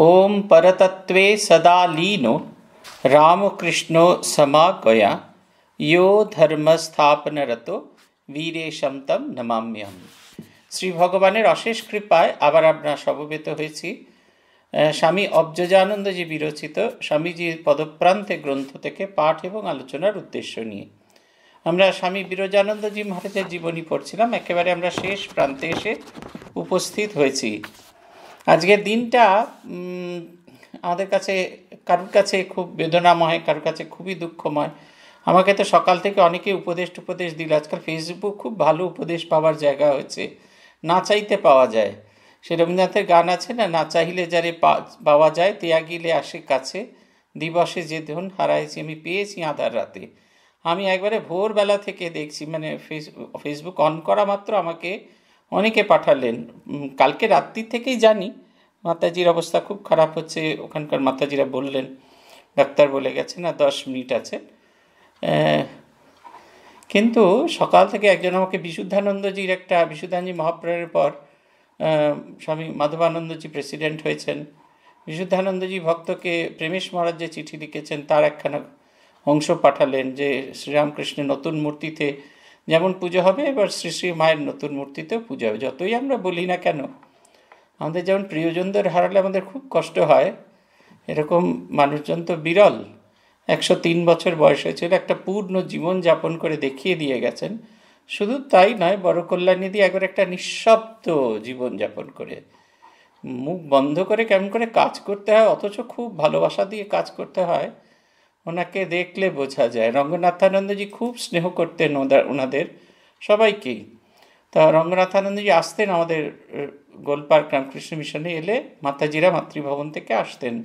ॐ परतत्त्वे सदा लीनो रामकृष्णो समागया यो ধর্মস্থাপনরত বীরেশম তম নমাম্যম শ্রী ভগবানের অশেষ কৃপায় আবার আমরা সমবেত হয়েছি স্বামী অব্জজানন্দজি বিরচিত স্বামীজির পদপ্রান্তে গ্রন্থ থেকে পাঠ এবং আলোচনার উদ্দেশ্য নিয়ে আমরা স্বামী বিরজানন্দজি মহারাজের জীবনী পড়ছিলাম একেবারে আমরা শেষ প্রান্তে এসে উপস্থিত হয়েছি আজকের দিনটা আমাদের কাছে, কারোর কাছে খুব বেদনাময়, কারোর কাছে খুবই দুঃখময়। আমাকে তো সকাল থেকে অনেকে উপদেশ টুপদেশ দিল। আজকাল ফেসবুক খুব ভালো উপদেশ পাওয়ার জায়গা হয়েছে। না চাইতে পাওয়া যায়। সে রবীন্দ্রনাথের গান আছে না না চাইলে যারে পাওয়া যায় ত্যাগিলে আসে কাছে। দিবসে যে ধন হারাইছি, আমি পেয়েছি আধার রাতে। আমি একবারে ভোরবেলা থেকে দেখছি মানে ফেসবুক অন করা মাত্র আমাকে অনেকে পাঠালেন। কালকে রাত্রি থেকেই জানি। মাতাজির অবস্থা খুব খারাপ হচ্ছে, ওখানকার মাতাজিরা বললেন। ডাক্তার বলে গেছে, না, দশ মিনিট আছে। কিন্তু সকাল থেকে একজন আমাকে বিশুদ্ধানন্দজির একটা বিশুদ্ধানন্দী মহাপ্রয়ের পর স্বামী মাধবানন্দজি প্রেসিডেন্ট হয়েছেন। বিশুদ্ধানন্দজি ভক্তকে প্রেমেশ মহারাজ যে চিঠি লিখেছেন, তার একখানা অংশ পাঠালেন যে শ্রীরামকৃষ্ণের নতুন মূর্তিতে যেমন পুজো হবে, এবার শ্রী শ্রী মায়ের নতুন মূর্তিতেও পুজো হবে। যতই আমরা বলি না কেন, আমাদের যেমন প্রিয়জনদের হারালে আমাদের খুব কষ্ট হয়। এরকম মানুষজন তো বিরল। একশো তিন বছর বয়স হয়েছিল, একটা পূর্ণ জীবন যাপন করে দেখিয়ে দিয়ে গেছেন। শুধু তাই নয়, বড় কল্যাণী দিয়ে একবার একটা নিঃশব্দ জীবন যাপন করে, মুখ বন্ধ করে কেমন করে কাজ করতে হয়, অথচ খুব ভালোবাসা দিয়ে কাজ করতে হয়। ওনাকে দেখলে বোঝা যায়। রঙ্গনাথানন্দজি খুব স্নেহ করতেন ওনাদের সবাইকেই। তা রঙ্গনাথানন্দজি আসতেন আমাদের গোলপার্ক রামকৃষ্ণ মিশনে এলে মাতাজিরা মাতৃভবন থেকে আসতেন।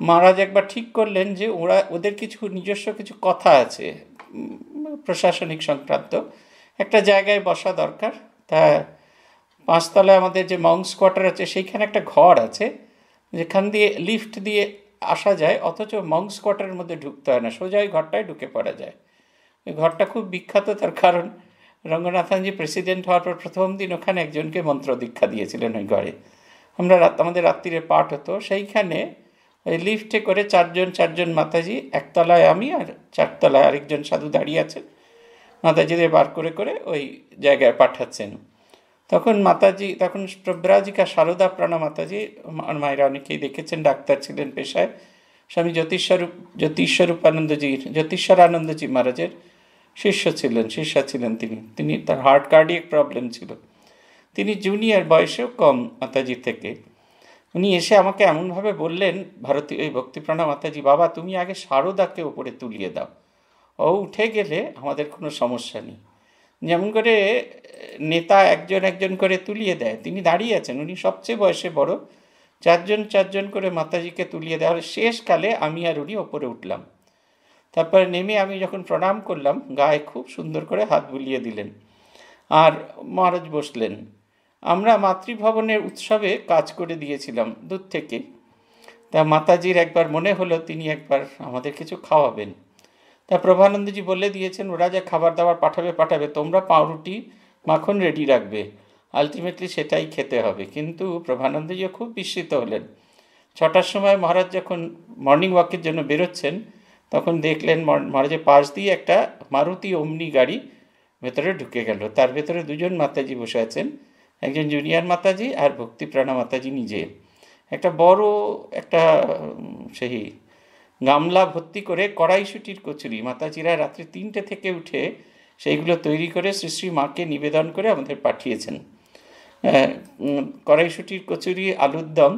মহারাজ একবার ঠিক করলেন যে ওরা, ওদের কিছু নিজস্ব কিছু কথা আছে প্রশাসনিক সংক্রান্ত। একটা জায়গায় বসা দরকার। তা পাঁচতলায় আমাদের যে মংস কোয়ার্টার আছে, সেইখানে একটা ঘর আছে, যেখান দিয়ে লিফট দিয়ে আসা যায়, অথচ মংস কোয়ার্টারের মধ্যে ঢুকতে হয় না সোজা ওই ঘরটায় ঢুকে পড়া যায়। ওই ঘরটা খুব বিখ্যাত, তার কারণ রঙ্গনাথনজি প্রেসিডেন্ট হওয়ার পর প্রথম দিন ওখানে একজনকে মন্ত্র দীক্ষা দিয়েছিলেন ওই ঘরে। আমরা রাত, আমাদের রাত্রিরে পাঠ হতো, সেইখানে ওই লিফটে করে চারজন চারজন মাতাজি, একতলায় আমি আর চারতলায় আরেকজন সাধু দাঁড়িয়ে আছেন। মাতাজিদের বার করে করে ওই জায়গায় পাঠাচ্ছেন। তখন মাতাজি, তখন প্রব্রাজিকা সারদা প্রাণা মাতাজি মায়েরা অনেকেই দেখেছেন, ডাক্তার ছিলেন পেশায়। স্বামী জ্যোতিষস্বরূপ জ্যোতিষস্বরূপানন্দজির জ্যোতিষরানন্দজি মহারাজের শিষ্য ছিলেন, শিষ্যা ছিলেন তিনি। তিনি, তার হার্ট কার্ডিয়াক প্রবলেম ছিল। তিনি জুনিয়র বয়সেও কম মাতাজি থেকে। উনি এসে আমাকে এমনভাবে বললেন, ভারতীয় এই ভক্তিপ্রাণা মাতাজি, বাবা, তুমি আগে সারদাকে ওপরে তুলিয়ে দাও। ও উঠে গেলে আমাদের কোনো সমস্যা নেই। যেমন করে নেতা একজন একজন করে তুলিয়ে দেয়। তিনি দাঁড়িয়ে আছেন, উনি সবচেয়ে বয়সে বড়। চারজন চারজন করে মাতাজিকে তুলিয়ে দেওয়া হলে। শেষকালে আমি আর উনি ওপরে উঠলাম। তারপরে নেমে আমি যখন প্রণাম করলাম, গায়ে খুব সুন্দর করে হাত বুলিয়ে দিলেন। আর মহারাজ বসলেন। আমরা মাতৃভবনের উৎসবে কাজ করে দিয়েছিলাম দূর থেকে। তা মাতাজির একবার মনে হলো, তিনি একবার আমাদের কিছু খাওয়াবেন। তা প্রভানন্দজি বলে দিয়েছেন, ওরা যা খাবার দাবার পাঠাবে পাঠাবে। তোমরা পাউরুটি, মাখন রেডি রাখবে। আলটিমেটলি সেটাই খেতে হবে। কিন্তু প্রভানন্দজিও খুব বিস্মিত হলেন। ছটার সময় মহারাজ যখন মর্নিং ওয়াকের জন্য বেরোচ্ছেন, তখন দেখলেন মহারাজের পাশ দিয়ে একটা মারুতি অমনি গাড়ি ভেতরে ঢুকে গেল। তার ভেতরে দুজন মাতাজি বসে আছেন। একজন জুনিয়র মাতাজি আর ভক্তিপ্রাণা মাতাজি নিজে। একটা বড় একটা সেই গামলা ভর্তি করে কড়াইশুটির কচুরি। মাতাজিরা রাত্রি তিনটে থেকে উঠে সেইগুলো তৈরি করে শ্রী শ্রী মাকে নিবেদন করে আমাদের পাঠিয়েছেন। কড়াইশুটির কচুরি, আলুর দম,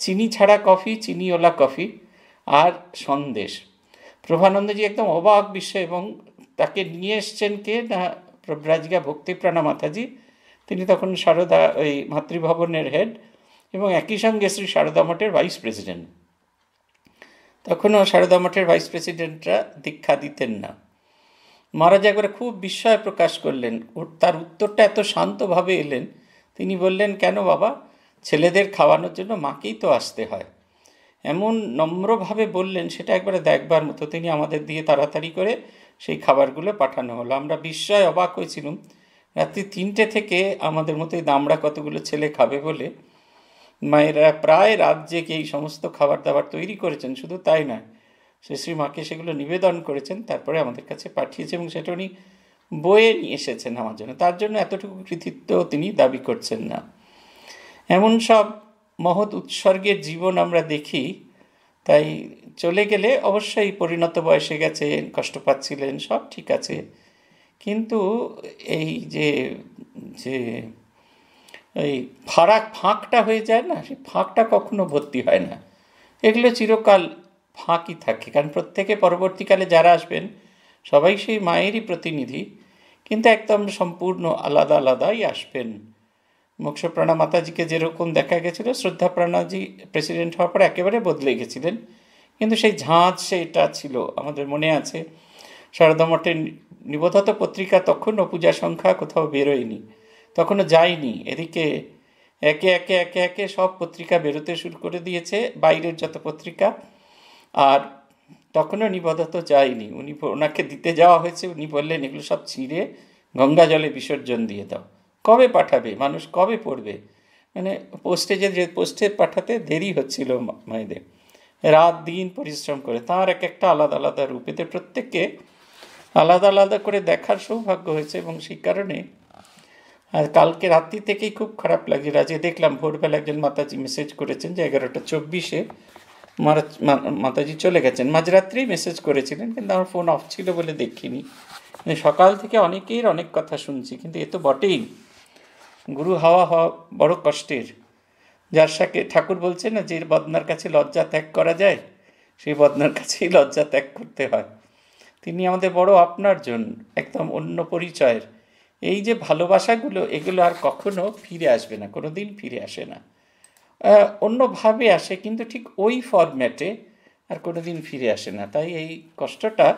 চিনি ছাড়া কফি চিনিওলা কফি আর সন্দেশ। প্রভানন্দজি একদম অবাক বিষয় এবং তাকে নিয়ে এসছেন কে না প্রব্রাজিকা ভক্তিপ্রাণা মাতাজি। তিনি তখন সারদা, ওই মাতৃভবনের হেড এবং একই সঙ্গে শ্রী সারদা মঠের ভাইস প্রেসিডেন্ট তখনও সারদা মঠের ভাইস প্রেসিডেন্টরা দীক্ষা দিতেন না। মহারাজ একবার খুব বিস্ময় প্রকাশ করলেন। তার উত্তরটা এত শান্তভাবে এলেন, তিনি বললেন, কেন বাবা? ছেলেদের খাওয়ানোর জন্য মাকেই তো আসতে হয়। এমন নম্রভাবে বললেন, সেটা একবারে দেখবার মতো। তিনি আমাদের দিয়ে তাড়াতাড়ি করে সেই খাবারগুলো পাঠানো হলো। আমরা বিস্ময় অবাক হয়েছিলাম। রাত্রি তিনটে থেকে আমাদের মতোই দামড়া কতগুলো ছেলে খাবে বলে মায়েরা প্রায় রাত জেগে এই সমস্ত খাবার দাবার তৈরি করেছেন, শুধু তাই নয়। শ্রী মাকে সেগুলো নিবেদন করেছেন, তারপরে আমাদের কাছে পাঠিয়েছে এবং সেটা উনি বয়ে নিয়ে এসেছেন আমার জন্য। তার জন্য এতটুকু কৃতিত্ব তিনি দাবি করছেন না। এমন সব মহৎ উৎসর্গের জীবন আমরা দেখি, তাই চলে গেলে অবশ্যই পরিণত বয়সে গেছেন কষ্ট পাচ্ছিলেন, সব ঠিক আছে। কিন্তু এই যে যে এই ফারাক ফাঁকটা হয়ে যায় না? সেই ফাঁকটা কখনো ভর্তি হয় না। এগুলো চিরকাল ফাঁকই থাকে। কারণ প্রত্যেকে পরবর্তীকালে যারা আসবেন, সবাই সেই মায়েরই প্রতিনিধি। কিন্তু একদম সম্পূর্ণ আলাদা আলাদাই আসবেন। মোক্ষপ্রাণা মাতাজিকে যেরকম দেখা গেছিল শ্রদ্ধা প্রাণাজি প্রেসিডেন্ট হওয়ার পর একেবারে বদলে গেছিলেন। কিন্তু সেই ঝাঁজ সেটা ছিল, আমাদের মনে আছে। শারদা মঠের নিবোধত পত্রিকা তখনও পূজা সংখ্যা কোথাও বেরোয়নি। তখনও যায়নি। এদিকে একে একে একে একে সব পত্রিকা বেরোতে শুরু করে দিয়েছে, বাইরের যত পত্রিকা। আর তখনও নিবদ্ধত যায়নি। উনি ওনাকে দিতে যাওয়া হয়েছে। উনি বললেন, এগুলো সব ছিঁড়ে গঙ্গা জলে বিসর্জন দিয়ে দাও। কবে পাঠাবে? মানুষ কবে পড়বে? মানে পোস্টে যে পোস্টে পাঠাতে দেরি হচ্ছিল মায়েদের। রাত দিন পরিশ্রম করে। তার এক একটা আলাদা আলাদা রূপেতে প্রত্যেককে আলাদা আলাদা করে দেখার সৌভাগ্য হয়েছে এবং সেই কারণে আর কালকে রাত্রি থেকেই খুব খারাপ লাগছে রাজে দেখলাম ভোরবেলা একজন মাতাজি মেসেজ করেছেন যে এগারোটা চব্বিশে মাতাজি চলে গেছেন। মাঝরাত্রেই মেসেজ করেছিলেন, কিন্তু আমার ফোন অফ ছিল বলে দেখিনি। সকাল থেকে অনেকের অনেক কথা শুনছি, কিন্তু এ তো বটেই। গুরু হাওয়া হওয়া বড় কষ্টের। যার সাথে ঠাকুর বলছে না, যে বদনার কাছে লজ্জা ত্যাগ করা যায়, সেই বদনার কাছেই লজ্জা ত্যাগ করতে হয়। তিনি আমাদের বড় আপনার জন্য একদম অন্য পরিচয়ের। এই যে ভালোবাসাগুলো, এগুলো আর কখনো ফিরে আসবে না কোনো দিন ফিরে আসে না। অন্যভাবে আসে, কিন্তু ঠিক ওই ফরম্যাটে আর কোনো দিন ফিরে আসে না। তাই এই কষ্টটা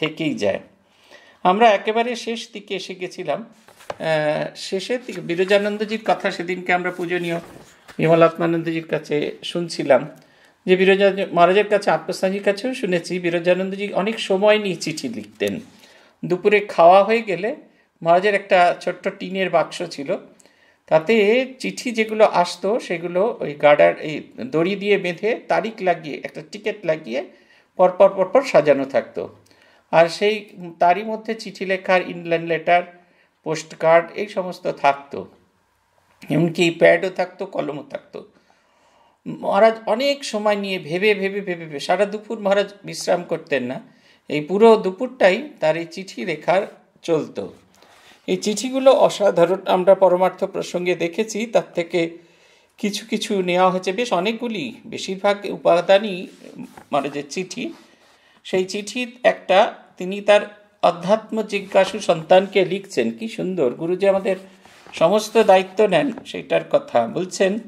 থেকেই যায়। আমরা একেবারে শেষ দিকে এসে গেছিলাম। শেষের দিকে বিরজানন্দজির কথা সেদিনকে আমরা পূজনীয় বিমলাত্মানন্দজির কাছে শুনছিলাম। যে বিরজা মহারাজের কাছে, আত্মস্থানীর কাছেও শুনেছি, বিরজানন্দজি অনেক সময় নিয়ে চিঠি লিখতেন। দুপুরে খাওয়া হয়ে গেলে মহারাজের একটা ছোট্ট টিনের বাক্স ছিল। তাতে চিঠি যেগুলো আসতো, সেগুলো ওই গার্ডার, এই দড়ি দিয়ে বেঁধে তারিখ লাগিয়ে, একটা টিকিট লাগিয়ে পরপর পরপর সাজানো থাকতো। আর সেই তারই মধ্যে চিঠি লেখার, ইনল্যান্ড লেটার পোস্ট কার্ড এই সমস্ত থাকতো। এমনকি প্যাডও থাকতো, কলমও থাকতো। মহারাজ অনেক সময় নিয়ে ভেবে ভেবে ভেবে ভেবে, সারা দুপুর মহারাজ বিশ্রাম করতেন না। এই পুরো দুপুরটাই তার এই চিঠি লেখার চলতো। এই চিঠিগুলো অসাধারণ আমরা পরমার্থ প্রসঙ্গে দেখেছি। তার থেকে কিছু কিছু নেওয়া হয়েছে। বেশ অনেকগুলি, বেশিরভাগ উপাদানই মহারাজের চিঠি, সেই চিঠির একটা তিনি তার অধ্যাত্ম জিজ্ঞাসু সন্তানকে লিখছেন। কি সুন্দর, গুরুজি আমাদের সমস্ত দায়িত্ব নেন সেটার কথা। বলছেন,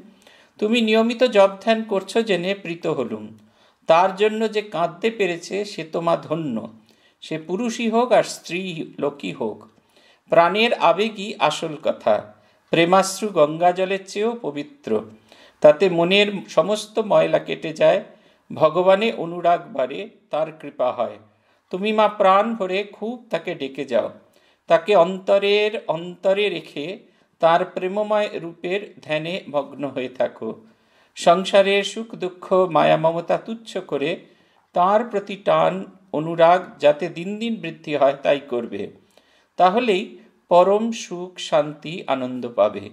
তুমি নিয়মিত জব ধ্যান করছ জেনে প্রীত হলুম। তার জন্য যে কাঁদতে পেরেছে সে তোমা ধন্য। সে পুরুষই হোক আর স্ত্রী লোকই হোক। প্রাণের আবেগই আসল কথা? প্রেমাশ্রু গঙ্গা জলের চেয়েও পবিত্র। তাতে মনের সমস্ত ময়লা কেটে যায়। ভগবানে অনুরাগ বাড়ে, তার কৃপা হয়। তুমি মা প্রাণ ভরে খুব তাকে ডেকে যাও। তাকে অন্তরের অন্তরে রেখে তার প্রেমময় রূপের ধ্যানে মগ্ন হয়ে থাকো। সংসারের সুখ দুঃখ, মায়া, মমতা তুচ্ছ করে তার প্রতি টান অনুরাগ যাতে দিন দিন বৃদ্ধি হয়, তাই করবে। তাহলেই পরম সুখ, শান্তি, আনন্দ পাবে।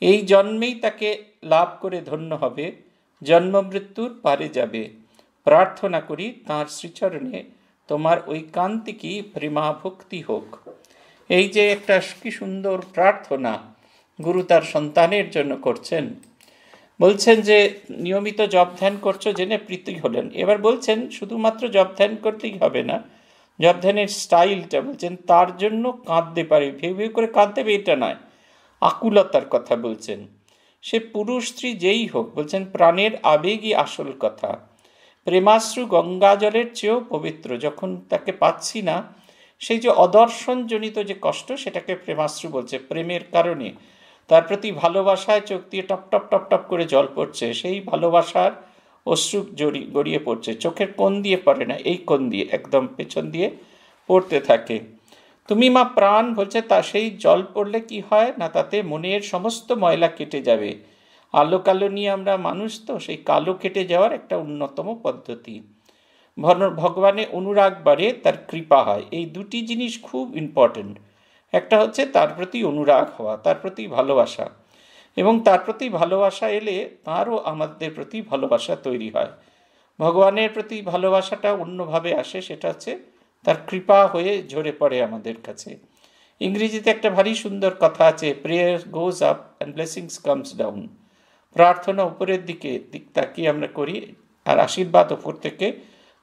এই জন্মেই তাকে লাভ করে ধন্য হবে। জন্ম মৃত্যুর পারে যাবে। প্রার্থনা করি তাঁর শ্রীচরণে তোমার ঐকান্তিকই প্রেমা ভক্তি হোক। এই যে একটা কি সুন্দর প্রার্থনা গুরু তার সন্তানের জন্য করছেন। বলছেন যে, নিয়মিত জব ধ্যান করছ জেনে প্রীতি হলেন। এবার বলছেন, শুধুমাত্র জব ধ্যান করতেই হবে না জব ধ্যানের স্টাইলটা বলছেন, তার জন্য কাঁদতে পারে। ভেউ ভেউ করে কাঁদতে হবে এটা নয়। আকুলতার কথা বলছেন। সে পুরুষ স্ত্রী যেই হোক, বলছেন, প্রাণের আবেগই আসল কথা। প্রেমাশ্রু গঙ্গা জলের চেয়েও পবিত্র। যখন তাকে পাচ্ছি না সেই যে অদর্শনজনিত যে কষ্ট, সেটাকে প্রেমাশ্রু বলছে, প্রেমের কারণে। তার প্রতি ভালোবাসায় চোখ দিয়ে টপ টপ টপ টপ করে জল পড়ছে। সেই ভালোবাসার অশ্রু জড়ি, গড়িয়ে পড়ছে। চোখের কোন দিয়ে পড়ে না, এই কোন দিয়ে, একদম পেছন দিয়ে পড়তে থাকে। তুমি মা প্রাণ বলছে, তা সেই জল পড়লে কি হয়? না তাতে মনের সমস্ত ময়লা কেটে যাবে। আলো কালো নিয়ে আমরা মানুষ তো, সেই কালো কেটে যাওয়ার একটা অন্যতম পদ্ধতি। ভগবানে অনুরাগ বাড়ে, তার কৃপা হয়। এই দুটি জিনিস খুব ইম্পর্টেন্ট একটা হচ্ছে তার প্রতি অনুরাগ হওয়া, তার প্রতি ভালোবাসা। এবং তার প্রতি ভালোবাসা এলে তারও আমাদের প্রতি ভালোবাসা তৈরি হয়। ভগবানের প্রতি ভালোবাসাটা অন্যভাবে আসে, সেটা হচ্ছে তার কৃপা হয়ে ঝরে পড়ে আমাদের কাছে। ইংরেজিতে একটা ভারী সুন্দর কথা আছে prayer goes up and blessings comes down প্রার্থনা উপরের দিকে দিক তাকিয়ে আমরা করি, আর আশীর্বাদ ওপর থেকে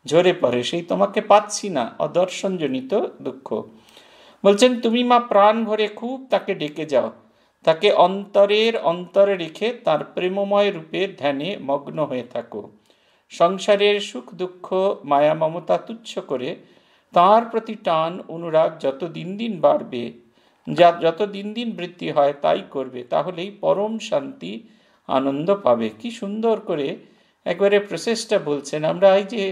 ঝরে পড়ে। সেই তোমাকে পাচ্ছি না, অদর্শনজনিত দুঃখ। বলছেন, তুমি মা প্রাণ ভরে খুব তাকে ডেকে যাও। তাকে অন্তরের অন্তরে রেখে তার প্রেমময় রূপে ধ্যানে মগ্ন হয়ে থাকো। সংসারের সুখ দুঃখ, মায়া, মমতা তুচ্ছ করে তার প্রতি টান, অনুরাগ যত দিন দিন বাড়বে, যা যত দিন দিন বৃদ্ধি হয় তাই করবে, তাহলেই পরম শান্তি, আনন্দ পাবে। কি সুন্দর করে একবারে প্রসেসটা বলছেন। আমরা এই যে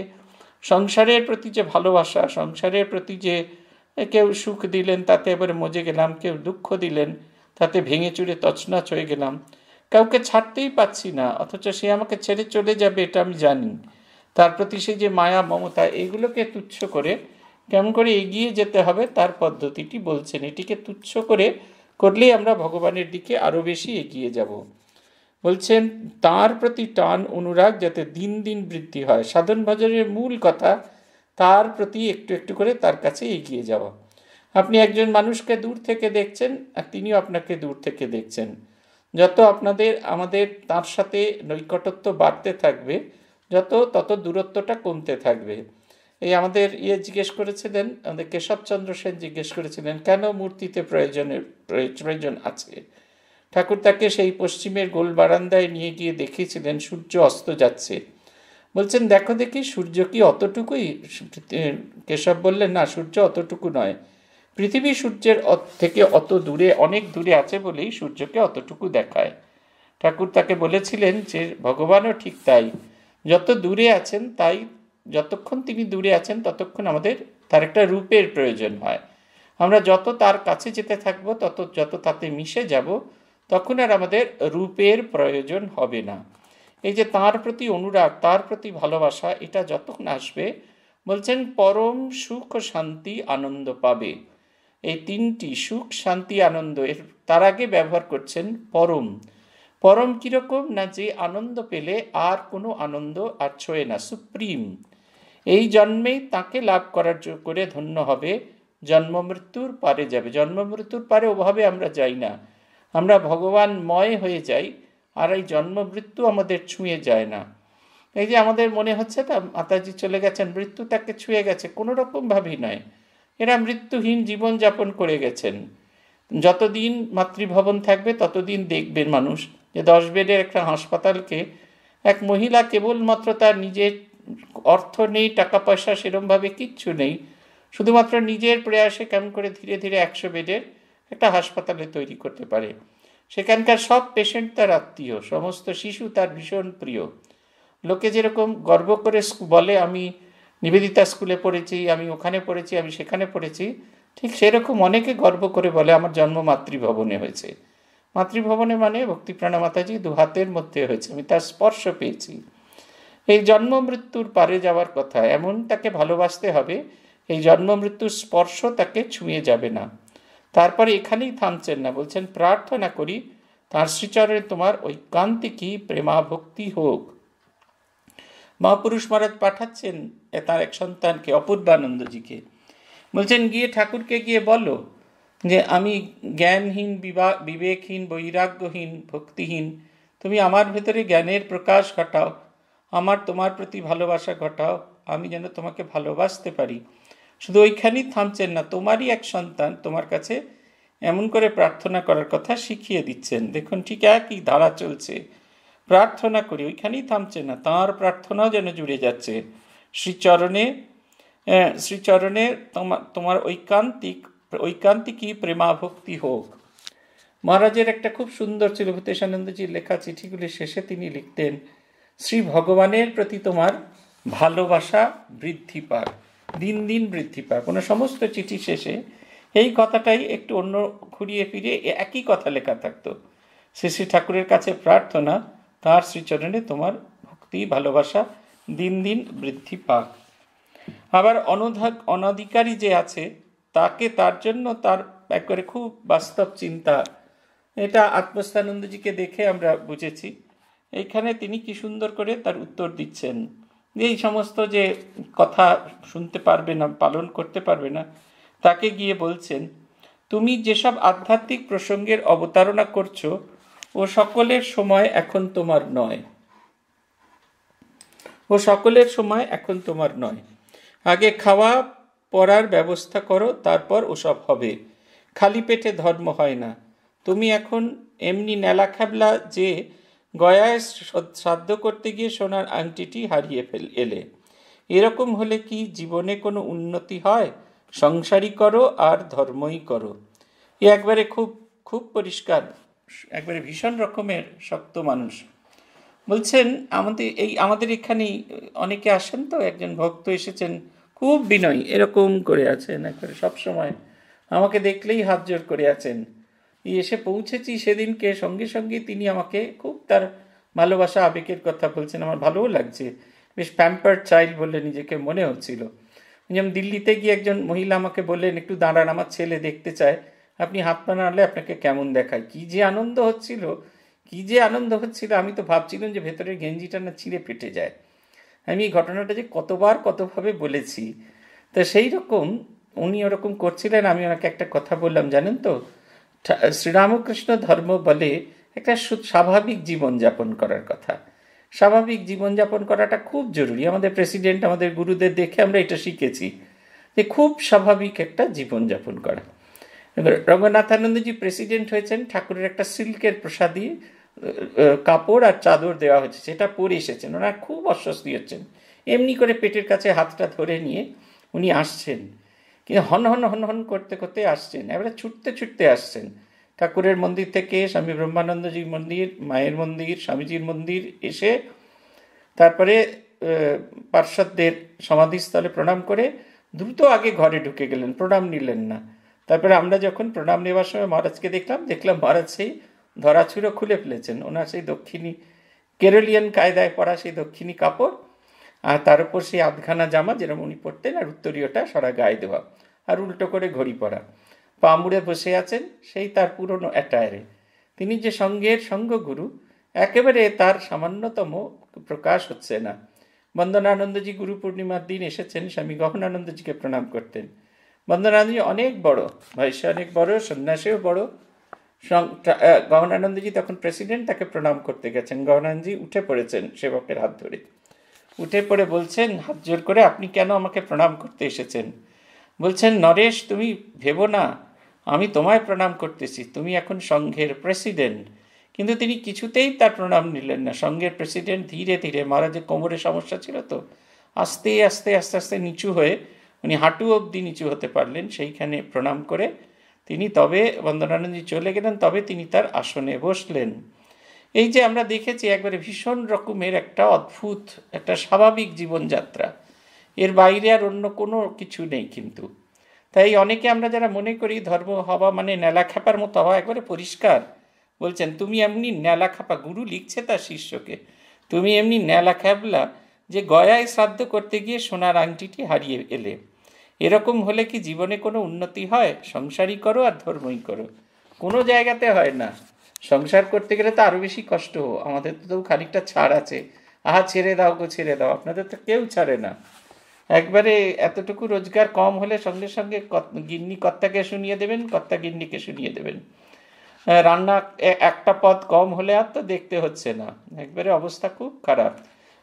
সংসারের প্রতি যে ভালোবাসা, সংসারের প্রতি যে কেউ সুখ দিলেন, তাতে এবারে মজে গেলাম, কেউ দুঃখ দিলেন তাতে ভেঙে চুরে তছনাচ হয়ে গেলাম। কাউকে ছাড়তেই পাচ্ছি না, অথচ সে আমাকে ছেড়ে চলে যাবে, এটা আমি জানি। তার প্রতি সে যে মায়া, মমতা, এগুলোকে তুচ্ছ করে কেমন করে এগিয়ে যেতে হবে তার পদ্ধতিটি বলছেন। এটিকে তুচ্ছ করে করলেই আমরা ভগবানের দিকে আরও বেশি এগিয়ে যাব। বলছেন, তার প্রতি টান, অনুরাগ যাতে দিন দিন বৃদ্ধি হয়। সাধন ভজনের মূল কথা, তার প্রতি একটু একটু করে তার কাছে এগিয়ে যাওয়া। আপনি একজন মানুষকে দূর থেকে দেখছেন আর তিনিও আপনাকে দূর থেকে দেখছেন। যত আপনাদের, আমাদের, তার সাথে নৈকটত্ব বাড়তে থাকবে, যত, তত দূরত্বটা কমতে থাকবে। এই আমাদের ইয়ে জিজ্ঞেস করেছিলেন, আমাদের কেশবচন্দ্র সেন জিজ্ঞেস করেছিলেন, কেন মূর্তিতে প্রয়োজনের, প্রয়োজন আছে? ঠাকুর তাকে সেই পশ্চিমের গোল বারান্দায় নিয়ে গিয়ে দেখিয়েছিলেন, সূর্য অস্ত যাচ্ছে। বলছেন, দেখো দেখি সূর্য কি অতটুকুই? কেশব বললেন, না, সূর্য অতটুকু নয়। পৃথিবী সূর্যের থেকে অত দূরে, অনেক দূরে আছে বলেই সূর্যকে অতটুকু দেখায়। ঠাকুর তাকে বলেছিলেন যে, ভগবানও ঠিক তাই। যত দূরে আছেন, তাই যতক্ষণ তিনি দূরে আছেন, ততক্ষণ আমাদের তার একটা রূপের প্রয়োজন হয়। আমরা যত তার কাছে যেতে থাকব, তত, যত তাতে মিশে যাব, তখন আর আমাদের রূপের প্রয়োজন হবে না। এই যে তার প্রতি অনুরাগ, তার প্রতি ভালোবাসা, এটা যতক্ষণ আসবে, বলছেন, পরম সুখ শান্তি আনন্দ পাবে। এই তিনটি সুখ, শান্তি, আনন্দ এর তার আগে ব্যবহার করছেন পরম। পরম কীরকম না যে আনন্দ পেলে আর কোনো আনন্দ আর ছোঁয়ে না, সুপ্রিম। এই জন্মেই তাকে লাভ করার করে ধন্য হবে। জন্ম মৃত্যুর পারে যাবে। জন্ম মৃত্যুর পারে ওভাবে আমরা যাই না। আমরা ভগবানময় হয়ে যাই আর এই জন্ম মৃত্যু আমাদের ছুঁয়ে যায় না। এই যে আমাদের মনে হচ্ছে তা, মাতাজি চলে গেছেন, মৃত্যু তাকে ছুঁয়ে গেছে, কোনো রকমভাবেই নয়। এরা মৃত্যুহীন জীবন যাপন করে গেছেন। যতদিন মাতৃভবন থাকবে, ততদিন দেখবেন মানুষ যে দশ বেডের একটা হাসপাতালকে এক মহিলা কেবলমাত্র তার নিজের অর্থ নেই টাকা পয়সা সেরমভাবে কিচ্ছু নেই, শুধুমাত্র নিজের প্রয়াসে কেমন করে ধীরে ধীরে একশো বেডের একটা হাসপাতালে তৈরি করতে পারে। সেখানকার সব পেশেন্ট তার আত্মীয়, সমস্ত শিশু তার ভীষণ প্রিয়। লোকে যেরকম গর্ব করে বলে, আমি নিবেদিতা স্কুলে পড়েছি, আমি ওখানে পড়েছি, আমি সেখানে পড়েছি। ঠিক সেরকম অনেকে গর্ব করে বলে আমার জন্ম মাতৃভবনে হয়েছে। মাতৃভবনে মানে ভক্তিপ্রাণা মাতাজি দু হাতের মধ্যে হয়েছে, আমি তার স্পর্শ পেয়েছি। এই জন্ম মৃত্যুর পারে যাওয়ার কথা, এমন তাকে ভালোবাসতে হবে, এই জন্ম মৃত্যুর স্পর্শ তাকে ছুঁয়ে যাবে না। তারপরে এখানেই থামছেন না, বলছেন, প্রার্থনা করি, তার শ্রীচরণে তোমার ঐকান্তিকী প্রেমা ভক্তি হোক। মহাপুরুষ মহারাজ পাঠাচ্ছেন তার এক সন্তানকে, অপূর্বানন্দজিকে। বলছেন, গিয়ে ঠাকুরকে গিয়ে বলো যে, আমি জ্ঞানহীন বিবেকহীন, বৈরাগ্যহীন, ভক্তিহীন, তুমি আমার ভেতরে জ্ঞানের প্রকাশ ঘটাও, আমার তোমার প্রতি ভালোবাসা ঘটাও, আমি যেন তোমাকে ভালোবাসতে পারি। শুধু ওইখানেই থামছেন না, তোমারই এক সন্তান তোমার কাছে এমন করে প্রার্থনা করার কথা শিখিয়ে দিচ্ছেন। দেখুন, ঠিক একই ধারা চলছে। প্রার্থনা করি, ওইখানেই থামছে না, তাঁর প্রার্থনাও যেন জুড়ে যাচ্ছে। শ্রীচরণে শ্রীচরণে তোমার তোমার ঐকান্তিক ঐকান্তিকই প্রেমাভক্তি হোক। মহারাজের একটা খুব সুন্দর ছিল, ভূতেশানন্দজির লেখা চিঠিগুলি শেষে তিনি লিখতেন, শ্রী ভগবানের প্রতি তোমার ভালোবাসা বৃদ্ধি পাক, দিন দিন বৃদ্ধি পাক। কোনো সমস্ত চিঠি শেষে এই কথাটাই একটু অন্য ঘুরিয়ে ফিরিয়ে একই কথা লেখা থাকতো। শ্রী শ্রী ঠাকুরের কাছে প্রার্থনা তাঁর শ্রীচরণে তোমার ভক্তি, ভালোবাসা দিন দিন বৃদ্ধি পাক। আবার অনধাক, অনধিকারী যে আছে, তাকে তার জন্য তার একবারে খুব বাস্তব চিন্তা। এটা আত্মস্থানন্দজিকে দেখে আমরা বুঝেছি। এইখানে তিনি কি সুন্দর করে তার উত্তর দিচ্ছেন। এই সমস্ত যে কথা শুনতে পারবে না, পালন করতে পারবে না, তাকে গিয়ে বলছেন, তুমি যেসব আধ্যাত্মিক প্রসঙ্গের অবতারণা করছ ও সকলের সময় এখন তোমার নয়। ও সকলের সময় এখন তোমার নয়। আগে খাওয়া পড়ার ব্যবস্থা করো, তারপর ওসব হবে। খালি পেটে ধর্ম হয় না। তুমি এখন এমনি নেলা খাবলা যে গয়ায় শ্রাদ্ধ করতে গিয়ে সোনার আংটিটি হারিয়ে ফেল এলে। এরকম হলে কি জীবনে কোনো উন্নতি হয়? সংসারই করো আর ধর্মই করো। এ একবারে খুব খুব পরিষ্কার। একবারে ভীষণ রকমের শক্ত মানুষ। বলছেন, আমাদের এই, আমাদের এখানেই অনেকে আসেন তো, একজন ভক্ত এসেছেন, খুব বিনয়ী, এরকম করে আছেন একবারে সবসময় আমাকে দেখলেই হাত জোর করে আছেন। এসে পৌঁছেছি সেদিনকে, সঙ্গে সঙ্গে তিনি আমাকে খুব তার ভালোবাসা, আবেগের কথা বলছেন, আমার ভালোও লাগছে। বেশ প্যাম্পার চাইল্ড বলে নিজেকে মনে হচ্ছিল। যেমন দিল্লিতে গিয়ে একজন মহিলা আমাকে বললেন, একটু দাঁড়ান, আমার ছেলে দেখতে চায়। আপনি হাত পা নাড়লে আপনাকে কেমন দেখায়? কি যে আনন্দ হচ্ছিল, কি যে আনন্দ হচ্ছিল, আমি তো ভাবছিলাম যে ভেতরের গেঞ্জিটা না ছিঁড়ে ফেটে যায়। আমি এই ঘটনাটা যে কতবার কতভাবে বলেছি, তো সেই রকম উনি ওরকম করছিলেন, আমি ওনাকে একটা কথা বললাম, জানেন তো? শ্রীরামকৃষ্ণ ধর্ম বলে একটা স্বাভাবিক জীবনযাপন করার কথা। স্বাভাবিক জীবনযাপন করাটা খুব জরুরি। আমাদের প্রেসিডেন্ট, আমাদের গুরুদের দেখে আমরা এটা শিখেছি যে খুব স্বাভাবিক একটা জীবনযাপন করা। এবার রঙ্গনাথানন্দজি প্রেসিডেন্ট হয়েছেন, ঠাকুরের একটা সিল্কের প্রসাদী কাপড় আর চাদর দেওয়া হয়েছে, সেটা পরে এসেছেন, ওনার খুব অস্বস্তি হচ্ছেন। এমনি করে পেটের কাছে হাতটা ধরে নিয়ে উনি আসছেন। কিন্তু হন হন হন হন করতে করতে আসছেন, এবারে ছুটতে ছুটতে আসছেন। ঠাকুরের মন্দির থেকে স্বামী ব্রহ্মানন্দজির মন্দির, মায়ের মন্দির, স্বামীজির মন্দির এসে তারপরে পার্শ্বদের সমাধিস্থলে প্রণাম করে দ্রুত আগে ঘরে ঢুকে গেলেন, প্রণাম নিলেন না। তারপরে আমরা যখন প্রণাম নেওয়ার সময় মহারাজকে দেখলাম দেখলাম মহারাজ সেই ধরাছুরো খুলে ফেলেছেন। ওনার সেই দক্ষিণী কেরলিয়ান কায়দায় পরা সেই দক্ষিণী কাপড় আর তার উপর সেই আধখানা জামা যেরকম উনি পরতেন আর উত্তরীয়টা সারা গায়ে দেওয়া আর উল্টো করে ঘড়ি পরা। পা মুড়ে বসে আছেন সেই তার পুরনো অ্যাটায়ারে তিনি যে সঙ্গের সঙ্গগুরু, একেবারে তার সামান্যতম প্রকাশ হচ্ছে না। বন্দনানন্দজি গুরু পূর্ণিমার দিন এসেছেন, স্বামী গহনানন্দজিকে প্রণাম করতেন। বন্দনানন্দজি অনেক বড় বয়সে অনেক বড়, সন্ন্যাসেও বড়। গহনানন্দজি তখন প্রেসিডেন্ট তাকে প্রণাম করতে গেছেন। গহনানন্দজি উঠে পড়েছেন সেবকের হাত ধরে। উঠে পড়ে বলছেন, হাত জোর করে, আপনি কেন আমাকে প্রণাম করতে এসেছেন? বলছেন, নরেশ, তুমি ভেবো না, আমি তোমায় প্রণাম করতেছি। তুমি এখন সংঘের প্রেসিডেন্ট কিন্তু তিনি কিছুতেই তার প্রণাম নিলেন না। সংঘের প্রেসিডেন্ট ধীরে ধীরে, মহারাজের কোমরে সমস্যা ছিল তো, আস্তে আস্তে আস্তে আস্তে নিচু হয়ে উনি হাঁটু অবধি নিচু হতে পারলেন, সেইখানে প্রণাম করে তিনি তবে বন্দনানন্দজি চলে গেলেন, তবে তিনি তার আসনে বসলেন। এই যে আমরা দেখেছি একবারে ভীষণ রকমের একটা অদ্ভুত, একটা স্বাভাবিক জীবনযাত্রা। এর বাইরে আর অন্য কোনো কিছু নেই কিন্তু। তাই অনেকে আমরা যারা মনে করি ধর্ম হওয়া মানে নেলা খাপার মতো হওয়া একবারে পরিষ্কার, বলছেন, তুমি এমনি নেলা খাপা গুরু লিখছে তার শিষ্যকে। তুমি এমনি নেলা খাবলা যে গয়ায় শ্রাদ্ধ করতে গিয়ে সোনার আংটিটি হারিয়ে এলে। এরকম হলে কি জীবনে কোনো উন্নতি হয়? সংসারই করো আর ধর্মই করো। কোনো জায়গাতে হয় না। সংসার করতে গেলে তো আরও বেশি কষ্ট। আমাদের তো খানিকটা ছাড় আছে। আহা, ছেড়ে দাও গো, ছেড়ে দাও। আপনাদের তো কেউ ছাড়ে না। একবারে এতটুকু রোজগার কম হলে সঙ্গে সঙ্গে গিন্নি কর্তাকে শুনিয়ে দেবেন, কর্তা গিন্নিকে শুনিয়ে দেবেন। রান্না একটা পদ কম হলে আর তো দেখতে হচ্ছে না। একবারে অবস্থা খুব খারাপ।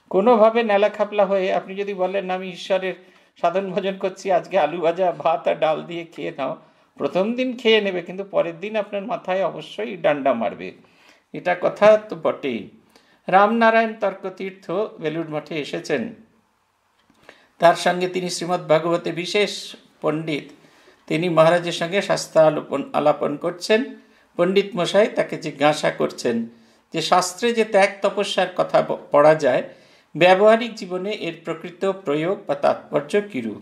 কোনোভাবে নেলা খাপলা হয়ে আপনি যদি বলেন, আমি ঈশ্বরের সাধন ভোজন করছি, আজকে আলু ভাজা, ভাত আর ডাল দিয়ে খেয়ে নাও। প্রথম দিন খেয়ে নেবে, কিন্তু পরের দিন আপনার মাথায় অবশ্যই ডান্ডা মারবে। এটা কথা তো বটেই। রামনারায়ণ তর্কতীর্থ বেলুর মঠে এসেছেন। তার সঙ্গে তিনি শ্রীমৎ ভাগবতে বিশেষ পণ্ডিত। তিনি মহারাজের সঙ্গে শাস্ত্র আলোপন, আলাপন করছেন। পণ্ডিত মশাই তাকে জিজ্ঞাসা করছেন যে, শাস্ত্রে যে ত্যাগ তপস্যার কথা পড়া যায় ব্যবহারিক জীবনে এর প্রকৃত প্রয়োগ বা তাৎপর্য কিরূপ?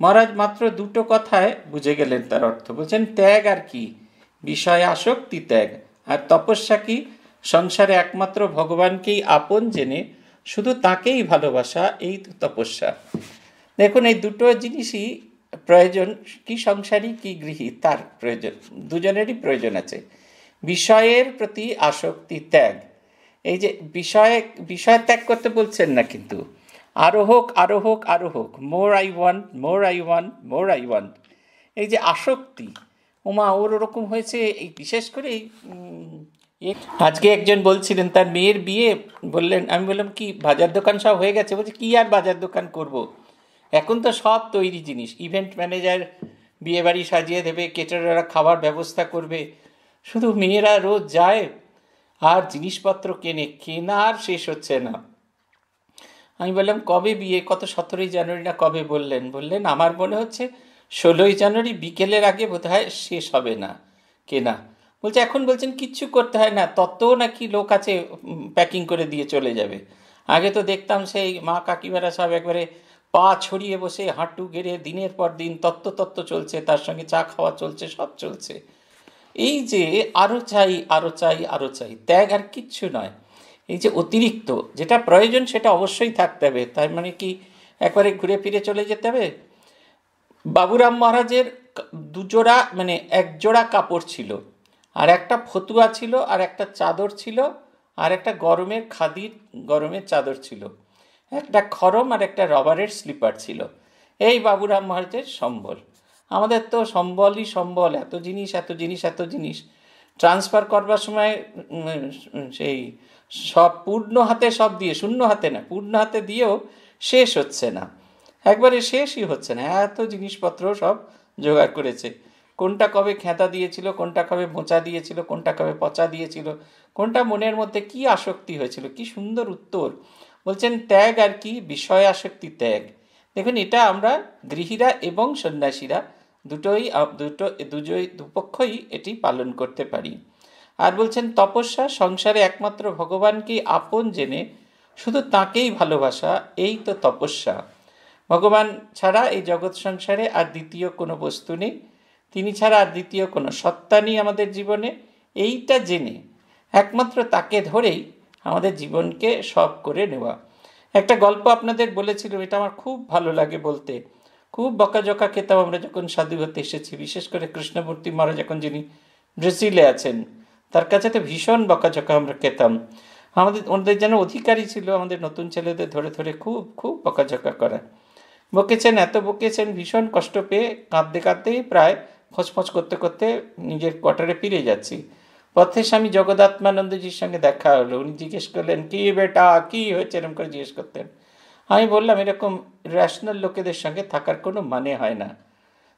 মহারাজ মাত্র দুটো কথায় বুঝে গেলেন তার অর্থ। বলছেন, ত্যাগ আর কি? বিষয় আসক্তি ত্যাগ। আর তপস্যা কি? সংসারে একমাত্র ভগবানকেই আপন জেনে শুধু তাকেই ভালোবাসা, এই তপস্যা। দেখুন, এই দুটো জিনিসই প্রয়োজন। কি সংসারী, কি গৃহী, তার প্রয়োজন। দুজনেরই প্রয়োজন আছে। বিষয়ের প্রতি আসক্তি ত্যাগ। এই যে বিষয়ে, বিষয় ত্যাগ করতে বলছেন না কিন্তু। আরও হোক আরও হোক আরও হোক more I want more I want more I want এই যে আসক্তি ওমা ওর ওরকম হয়েছে, এই বিশেষ করে আজকে একজন বলছিলেন, তার মেয়ের বিয়ে, বললেন, আমি বললাম, কি, বাজার দোকান সব হয়ে গেছে? বলছে, কি আর বাজার দোকান করব। এখন তো সব তৈরি জিনিস ইভেন্ট ম্যানেজার বিয়ে বাড়ি সাজিয়ে দেবে কেটাররা খাবার ব্যবস্থা করবে। শুধু মেয়েরা রোজ যায় আর জিনিসপত্র কেনে, কেনা আর শেষ হচ্ছে না। আমি বললাম, কবে বিয়ে? কত সতেরোই জানুয়ারি না কবে? বললেন। বললেন, আমার মনে হচ্ছে ষোলোই জানুয়ারি বিকেলের আগে বোধ শেষ হবে না, কেনা। বলছে, এখন বলছেন কিচ্ছু করতে হয় না, তত্ত্বও নাকি লোক আছে প্যাকিং করে দিয়ে চলে যাবে। আগে তো দেখতাম সেই মা কাকিমারা সব একবারে পা ছড়িয়ে বসে হাঁটু গেড়ে দিনের পর দিন তত্ত্ব তত্ত্ব চলছে, তার সঙ্গে চা খাওয়া চলছে, সব চলছে। এই যে আরও চাই আরও চাই আরও চাই, ত্যাগ আর কিচ্ছু নয়। এই যে অতিরিক্ত যেটা প্রয়োজন সেটা অবশ্যই থাকতে হবে। তাই মানে কি, একবারে ঘুরে ফিরে চলে যেতে হবে। বাবুরাম মহারাজের দুজোড়া মানে এক জোড়া কাপড় ছিল। আর একটা ফতুয়া ছিল, আর একটা চাদর ছিল, আর একটা গরমের খাদির, গরমের চাদর ছিল। একটা খরম আর একটা রবারের স্লিপার ছিল। এই বাবুরাম মহারাজের সম্বল। আমাদের তো সম্বলই সম্বল, এত জিনিস এত জিনিস এত জিনিস। ট্রান্সফার করবার সময় সেই সব পূর্ণ হাতে সব দিয়ে, শূন্য হাতে না, পূর্ণ হাতে দিয়েও শেষ হচ্ছে না। একবারে শেষই হচ্ছে না, এত জিনিসপত্র সব জোগাড় করেছে। কোনটা কবে খেঁতা দিয়েছিল, কোনটা কবে মোচা দিয়েছিল, কোনটা কবে পচা দিয়েছিল, কোনটা মনের মধ্যে কি আসক্তি হয়েছিল, কি সুন্দর উত্তর। বলছেন, ত্যাগ আর কি বিষয় আসক্তি ত্যাগ। দেখুন, এটা আমরা গৃহীরা এবং সন্ন্যাসীরা দুটোই দুটো, দুজোই, দুপক্ষই এটি পালন করতে পারি। আর বলছেন, তপস্যা সংসারে একমাত্র ভগবানকে আপন জেনে শুধু তাকেই ভালোবাসা, এই তো তপস্যা। ভগবান ছাড়া এই জগৎ সংসারে আর দ্বিতীয় কোনো বস্তু নেই। তিনি ছাড়া আর দ্বিতীয় কোনো সত্তা নেই আমাদের জীবনে। এইটা জেনে একমাত্র তাকে ধরেই আমাদের জীবনকে সব করে নেওয়া। একটা গল্প আপনাদের বলেছিলাম এটা আমার খুব ভালো লাগে বলতে। খুব বকাঝকা খেতাম আমরা যখন সাধু হতে এসেছি, বিশেষ করে কৃষ্ণমূর্তি মহারাজ এখন যিনি ব্রাজিলে আছেন, তার কাছে তো ভীষণ বকাঝকা আমরা খেতাম। আমাদের ওদের যেন অধিকারী ছিল, আমাদের নতুন ছেলেদের ধরে ধরে খুব খুব বকাঝকা করা। বকেছেন, এত বকেছেন, ভীষণ কষ্ট পেয়ে কাঁদতে কাঁদতেই প্রায় ফচফচ করতে করতে নিজের কোয়ার্টারে ফিরে যাচ্ছি। পথে স্বামী জগদাত্মানন্দজির সঙ্গে দেখা হলো। উনি জিজ্ঞেস করলেন, কি বেটা, কি হয়েছে? এরকম করে জিজ্ঞেস করতেন। আমি বললাম, এরকম র্যাশনাল লোকেদের সঙ্গে থাকার কোনো মানে হয় না।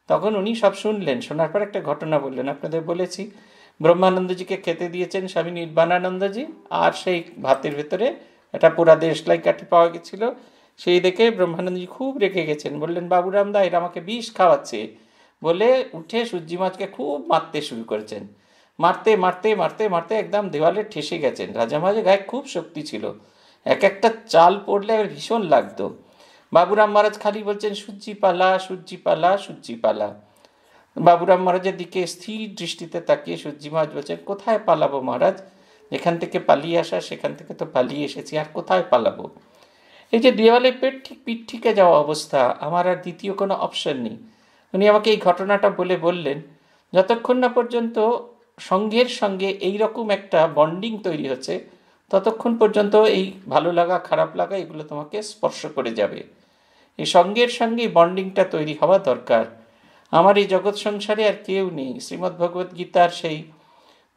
তখন উনি সব শুনলেন। শোনার পর একটা ঘটনা বললেন, আপনাদের বলেছি, ব্রহ্মানন্দজিকে খেতে দিয়েছেন স্বামী নির্বাণানন্দজি, আর সেই ভাতের ভেতরে একটা পুরা দেশলাই কাঠি পাওয়া গেছিল। সেই দেখে ব্রহ্মানন্দজি খুব রেখে গেছেন। বললেন, বাবুরাম দা, এরা আমাকে বিষ খাওয়াচ্ছে। বলে উঠে সূর্যি মাছকে খুব মারতে শুরু করেছেন। মারতে মারতে মারতে মারতে একদম দেওয়ালে ঠেসে গেছেন। রাজামাঝে গায়ে খুব শক্তি ছিল। এক একটা চাল পড়লে ভীষণ লাগতো। বাবুরাম মহারাজ খালি বলছেন, সূর্যি পালা সূর্যি পালা সূর্যি পালা। বাবুরাম মহারাজের দিকে স্থির দৃষ্টিতে তাকিয়ে সূর্যি মহারাজ বলছেন, কোথায় পালাবো মহারাজ? যেখান থেকে পালিয়ে আসা, সেখান থেকে তো পালিয়ে এসেছি, আর কোথায় পালাবো? এই যে দেওয়ালে পেট ঠিক পিঠ ঠিকে যাওয়া অবস্থা, আমার আর দ্বিতীয় কোনো অপশন নেই। উনি আমাকে এই ঘটনাটা বলে বললেন, যতক্ষণ না পর্যন্ত সঙ্ঘের সঙ্গে এই রকম একটা বন্ডিং তৈরি হচ্ছে ততক্ষণ পর্যন্ত এই ভালো লাগা, খারাপ লাগা এগুলো তোমাকে স্পর্শ করে যাবে। এই সঙ্গের সঙ্গে বন্ডিংটা তৈরি হওয়া দরকার। আমার এই জগৎ সংসারে আর কেউ নেই। শ্রীমদ্ ভগবত গীতার সেই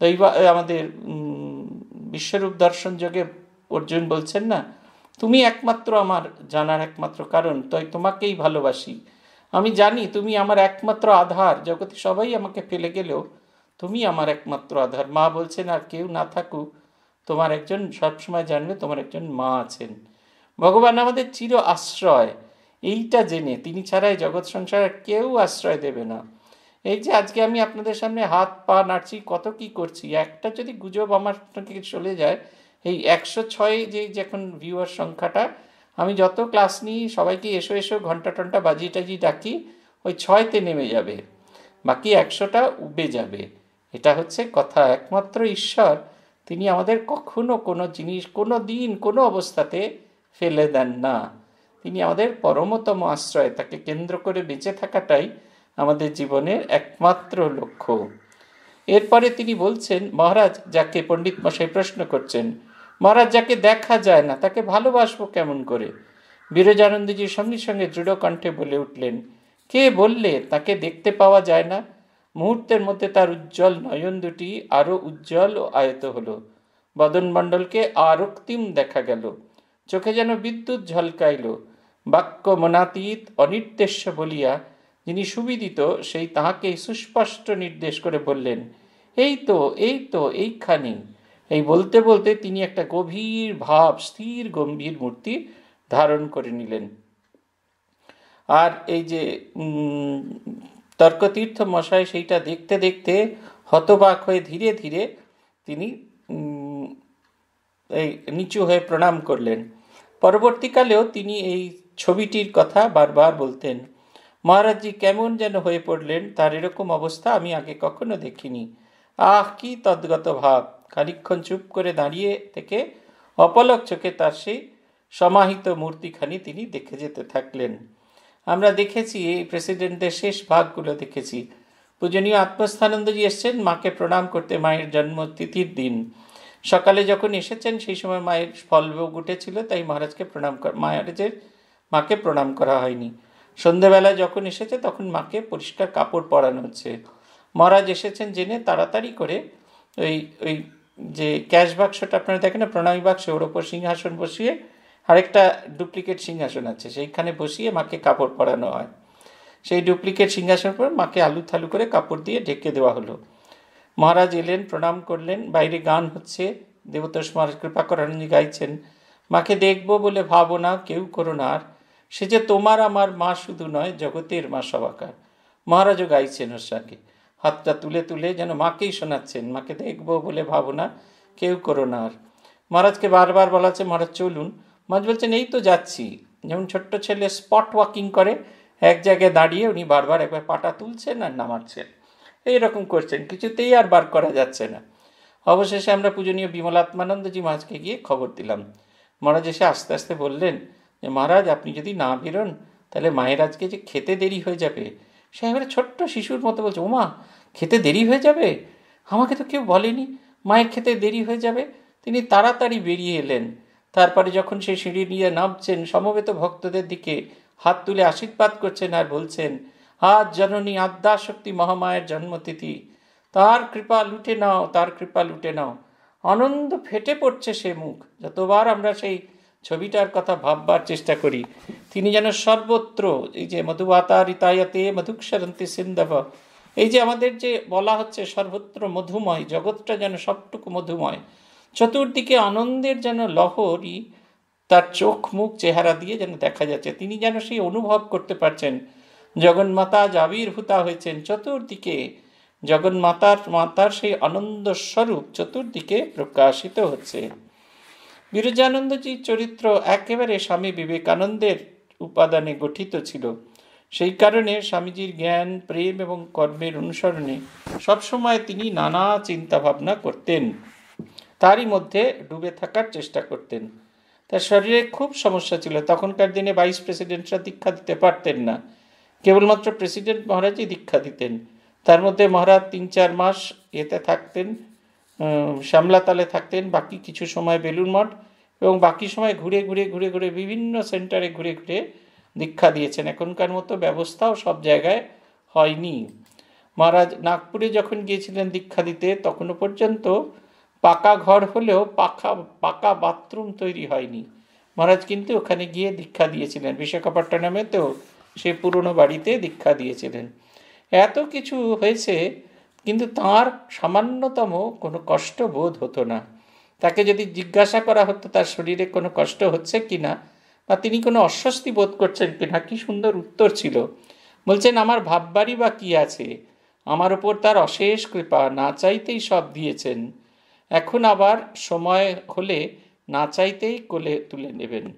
দৈব আমাদের বিশ্বরূপ দর্শন যোগে অর্জুন বলছেন না, তুমি একমাত্র আমার জানার একমাত্র কারণ, তাই তোমাকেই ভালোবাসি। আমি জানি তুমি আমার একমাত্র আধার। জগতে সবাই আমাকে ফেলে গেলেও তুমি আমার একমাত্র আধার। মা বলছেন, আর কেউ না থাকুক তোমার একজন সবসময় জানবে তোমার একজন মা আছেন। ভগবান আমাদের চির আশ্রয়। এইটা জেনে তিনি ছাড়াই জগৎ সংসারে কেউ আশ্রয় দেবে না। এই যে আজকে আমি আপনাদের সামনে হাত, পা নাড়ছি, কত কি করছি, একটা যদি গুজব আমার থেকে চলে যায়, এই একশো ছয় যে যখন ভিউয়ার সংখ্যাটা, আমি যত ক্লাস নিই, সবাইকে এসো এসো, ঘণ্টা টন্টা বাজি টাজি ডাকি, ওই ছয়তে নেমে যাবে। বাকি একশোটা উবে যাবে। এটা হচ্ছে কথা। একমাত্র ঈশ্বর তিনি আমাদের কখনো কোনো জিনিস, কোনো দিন, কোনো অবস্থাতে ফেলে দেন না। তিনি আমাদের পরমতম আশ্রয়, তাকে কেন্দ্র করে বেঁচে থাকাটাই আমাদের জীবনের একমাত্র লক্ষ্য। এরপরে তিনি বলছেন, মহারাজ, যাকে পণ্ডিত মশাই প্রশ্ন করছেন, মহারাজ, যাকে দেখা যায় না, তাকে ভালোবাসবো কেমন করে? বীরজানন্দজি সঙ্গে সঙ্গে দৃঢ় কণ্ঠে বলে উঠলেন, কে বললে তাকে দেখতে পাওয়া যায় না? মুহূর্তের মধ্যে তার উজ্জ্বল নয়ন দুটি আরও উজ্জ্বল ও আয়ত হলো। বদনমণ্ডলকে আরক্তিম দেখা গেল। চোখে যেন বিদ্যুৎ ঝলকাইল। বাক্য মনাতীত, অনির্দেশ্য বলিয়া যিনি সুবিদিত, সেই তাহাকে সুস্পষ্ট নির্দেশ করে বললেন, এই তো এই তো, এইখানি। এই বলতে বলতে তিনি একটা গভীর ভাব, স্থির গম্ভীর মূর্তি ধারণ করে নিলেন। আর এই যে তর্কতীর্থ মশাই সেইটা দেখতে দেখতে হতবাক হয়ে ধীরে ধীরে তিনি এই নিচু হয়ে প্রণাম করলেন। পরবর্তীকালেও তিনি এই ছবিটির কথা বারবার বলতেন মহারাজজি কেমন যেন হয়ে পড়লেন, তার এরকম অবস্থা আমি আগে কখনো দেখিনি। আহ, কি তদ্গত ভাব! খানিক্ষণ চুপ করে দাঁড়িয়ে থেকে অপলক চোখে তার সেই সমাহিত মূর্তিখানি তিনি দেখে যেতে থাকলেন। আমরা দেখেছি এই প্রেসিডেন্টের শেষ ভাগগুলো দেখেছি। পূজনীয় আত্মস্থানন্দজি এসছেন, মাকে প্রণাম করতে মায়ের জন্ম তিথির দিন। সকালে যখন এসেছেন, সেই সময় মায়ের ফলভোগ উঠেছিল, তাই মহারাজকে প্রণাম করা, মহারাজের মাকে প্রণাম করা হয়নি। সন্ধেবেলায় যখন এসেছে, তখন মাকে পরিষ্কার কাপড় পরানো হচ্ছে। মহারাজ এসেছেন জেনে তাড়াতাড়ি করে ওই ওই যে ক্যাশ বাক্সটা আপনারা দেখেন না প্রণামী বাক্স ওর ওপর সিংহাসন বসিয়ে আরেকটা ডুপ্লিকেট সিংহাসন আছে, সেইখানে বসিয়ে মাকে কাপড় পরানো হয়। সেই ডুপ্লিকেট সিংহাসন পর মাকে আলু থালু করে কাপড় দিয়ে ঢেকে দেওয়া হলো। মহারাজ এলেন, প্রণাম করলেন, বাইরে গান হচ্ছে দেবতোষ মহারাজ কৃপা করানন্দী গাইছেন। মাকে দেখব বলে ভাবো না, কেউ করো না আর। সে যে তোমার আমার মা শুধু নয়, জগতের মা সবাকার। মহারাজও গাইছেন ওর সঙ্গে। হাতটা তুলে তুলে যেন মাকেই শোনাচ্ছেন, মাকে দেখব বলে ভাবো না, কেউ করো না আর। মহারাজকে বারবার বলা মহারাজ চলুন। মহারাজ বলছেন, এই তো যাচ্ছি। যেমন ছোট্ট ছেলে স্পট ওয়াকিং করে, এক জায়গায় দাঁড়িয়ে উনি বারবার একবার পাটা তুলছেন আর নামাচ্ছেন। এইরকম করছেন, কিছুতেই আর বার করা যাচ্ছে না। অবশেষে আমরা পূজনীয় বিমলাত্মানন্দজি মহারাজকে গিয়ে খবর দিলাম। মহারাজ এসে আস্তে আস্তে বললেন যে, মহারাজ, আপনি যদি না বেরোন, তাহলে মায়ের আজকে যে খেতে দেরি হয়ে যাবে। সে এবারে ছোট্ট শিশুর মতো বলছে, ওমা, খেতে দেরি হয়ে যাবে? আমাকে তো কেউ বলেনি, মায়ের খেতে দেরি হয়ে যাবে? তিনি তাড়াতাড়ি বেরিয়ে এলেন। তারপরে যখন সে সিঁড়ি নিয়ে নামছেন, সমবেত ভক্তদের দিকে হাত তুলে আশীর্বাদ করছেন আর বলছেন, আজ জননী আদ্যাশক্তি মহামায়ের জন্মতিথি। তার কৃপা লুটে নাও, তার কৃপা লুটে নাও। আনন্দ ফেটে পড়ছে সে মুখ। যতবার আমরা সেই ছবিটার কথা ভাববার চেষ্টা করি, তিনি যেন সর্বত্র, এই যে মধুবাতা রিতায়াতে মধুক্ষরন্তি সিন্ধব, এই যে আমাদের যে বলা হচ্ছে সর্বত্র মধুময়, জগৎটা যেন সবটুকু মধুময় চতুর্দিকে আনন্দের যেন লহরই তার চোখ, মুখ, চেহারা দিয়ে যেন দেখা যাচ্ছে। তিনি যেন সেই অনুভব করতে পারছেন। জগন্মাতা জাবির্ভূতা হয়েছেন চতুর্দিকে। জগন্মাতার মাতার সেই আনন্দ স্বরূপ চতুর্দিকে প্রকাশিত হচ্ছে। বিরজানন্দজির চরিত্র একেবারে স্বামী বিবেকানন্দের উপাদানে গঠিত ছিল। সেই কারণে স্বামীজির জ্ঞান, প্রেম এবং কর্মের অনুসরণে সবসময় তিনি নানা চিন্তা ভাবনা করতেন। তারই মধ্যে ডুবে থাকার চেষ্টা করতেন। তার শরীরে খুব সমস্যা ছিল। তখনকার দিনে ভাইস প্রেসিডেন্টরা দীক্ষা দিতে পারতেন না। কেবলমাত্র প্রেসিডেন্ট মহারাজই দীক্ষা দিতেন। তার মধ্যে মহারাজ তিন চার মাস এতে থাকতেন শ্যামলাতালে থাকতেন, বাকি কিছু সময় বেলুন মঠ এবং বাকি সময় ঘুরে ঘুরে ঘুরে ঘুরে বিভিন্ন সেন্টারে ঘুরে ঘুরে দীক্ষা দিয়েছেন। এখনকার মতো ব্যবস্থাও সব জায়গায় হয়নি। মহারাজ নাগপুরে যখন গিয়েছিলেন দীক্ষা দিতে, তখনও পর্যন্ত পাকা ঘর হলেও পাকা পাকা বাথরুম তৈরি হয়নি। মহারাজ কিন্তু ওখানে গিয়ে দীক্ষা দিয়েছিলেন। বিশাখাপট্টনমেতেও সে পুরনো বাড়িতে দীক্ষা দিয়েছিলেন। এত কিছু হয়েছে, কিন্তু তার সামান্যতম কোনো কষ্ট বোধ হতো না। তাকে যদি জিজ্ঞাসা করা হতো তার শরীরে কোনো কষ্ট হচ্ছে কি না, বা তিনি কোনো অস্বস্তি বোধ করছেন কি না, কি সুন্দর উত্তর ছিল। বলছেন, আমার ভাববারই বা কি আছে? আমার ওপর তার অশেষ কৃপা, না চাইতেই সব দিয়েছেন। এখন আবার সময় হলে না চাইতেই কোলে তুলে নেবেন।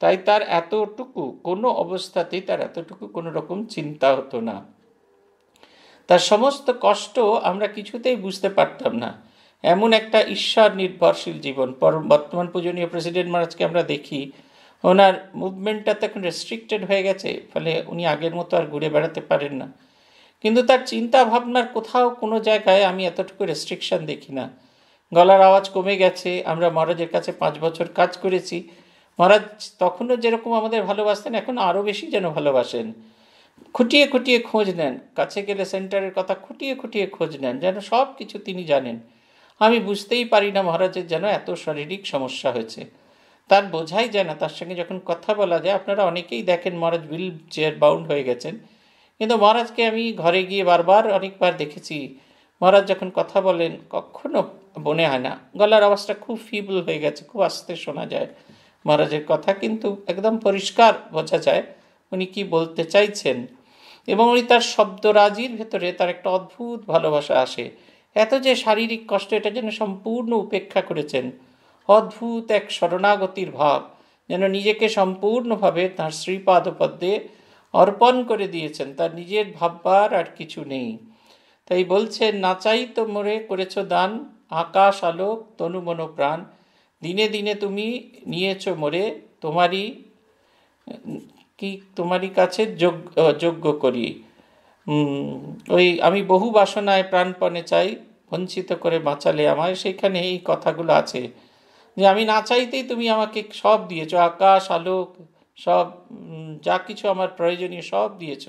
তাই তার এতটুকু কোনো অবস্থাতেই তার এতটুকু কোনো রকম চিন্তা হতো না। তার সমস্ত কষ্ট আমরা কিছুতেই বুঝতে পারতাম না। এমন একটা ঈশ্বর নির্ভরশীল জীবন। পর বর্তমান পূজনীয় প্রেসিডেন্ট মহারাজকে আমরা দেখি, ওনার মুভমেন্টটা তো এখন রেস্ট্রিক্টেড হয়ে গেছে, ফলে উনি আগের মতো আর ঘুরে বেড়াতে পারেন না। কিন্তু তার চিন্তা ভাবনার কোথাও কোনো জায়গায় আমি এতটুকু রেস্ট্রিকশন দেখি না। গলার আওয়াজ কমে গেছে, আমরা মহারাজের কাছে পাঁচ বছর কাজ করেছি। মহারাজ তখনও যেরকম আমাদের ভালোবাসতেন, এখন আরও বেশি যেন ভালোবাসেন। খুঁটিয়ে খুঁটিয়ে খোঁজ নেন, কাছে গেলে সেন্টারের কথা খুঁটিয়ে খুঁটিয়ে খোঁজ নেন, যেন সব কিছু তিনি জানেন। আমি বুঝতেই পারি না মহারাজের যেন এত শারীরিক সমস্যা হয়েছে। তার বোঝাই যায় না, তার সঙ্গে যখন কথা বলা যায়, আপনারা অনেকেই দেখেন মহারাজ হুইল চেয়ার বাউন্ড হয়ে গেছেন। কিন্তু মহারাজকে আমি ঘরে গিয়ে বারবার অনেকবার দেখেছি মহারাজ যখন কথা বলেন, কখনো মনে হয় না। গলার আওয়াজটা খুব ফিবল হয়ে গেছে, খুব আস্তে শোনা যায়। মহারাজের কথা কিন্তু একদম পরিষ্কার বোঝা যায়, উনি কি বলতে চাইছেন। এবং উনি তার শব্দরাজির ভেতরে তার একটা অদ্ভুত ভালোবাসা আসে। এত যে শারীরিক কষ্ট, এটা যেন সম্পূর্ণ উপেক্ষা করেছেন। অদ্ভুত এক শরণাগতির ভাব, যেন নিজেকে সম্পূর্ণভাবে তাঁর শ্রীপাদপদ্মে অর্পণ করে দিয়েছেন। তার নিজের ভাববার আর কিছু নেই। তাই বলছেন নাচাই তো মোরে করেছ দান, আকাশ, আলোক, তনু মনো প্রাণ। দিনে দিনে তুমি নিয়েছ মোরে, তোমারই, কি তোমারই কাছে যোগ্য করি। ওই আমি বহু বাসনায় প্রাণপণে চাই, বঞ্চিত করে বাঁচালে আমায়। সেখানে এই কথাগুলো আছে যে, আমি না চাইতেই তুমি আমাকে সব দিয়েছ, আকাশ, আলোক, সব যা কিছু আমার প্রয়োজনীয় সব দিয়েছ।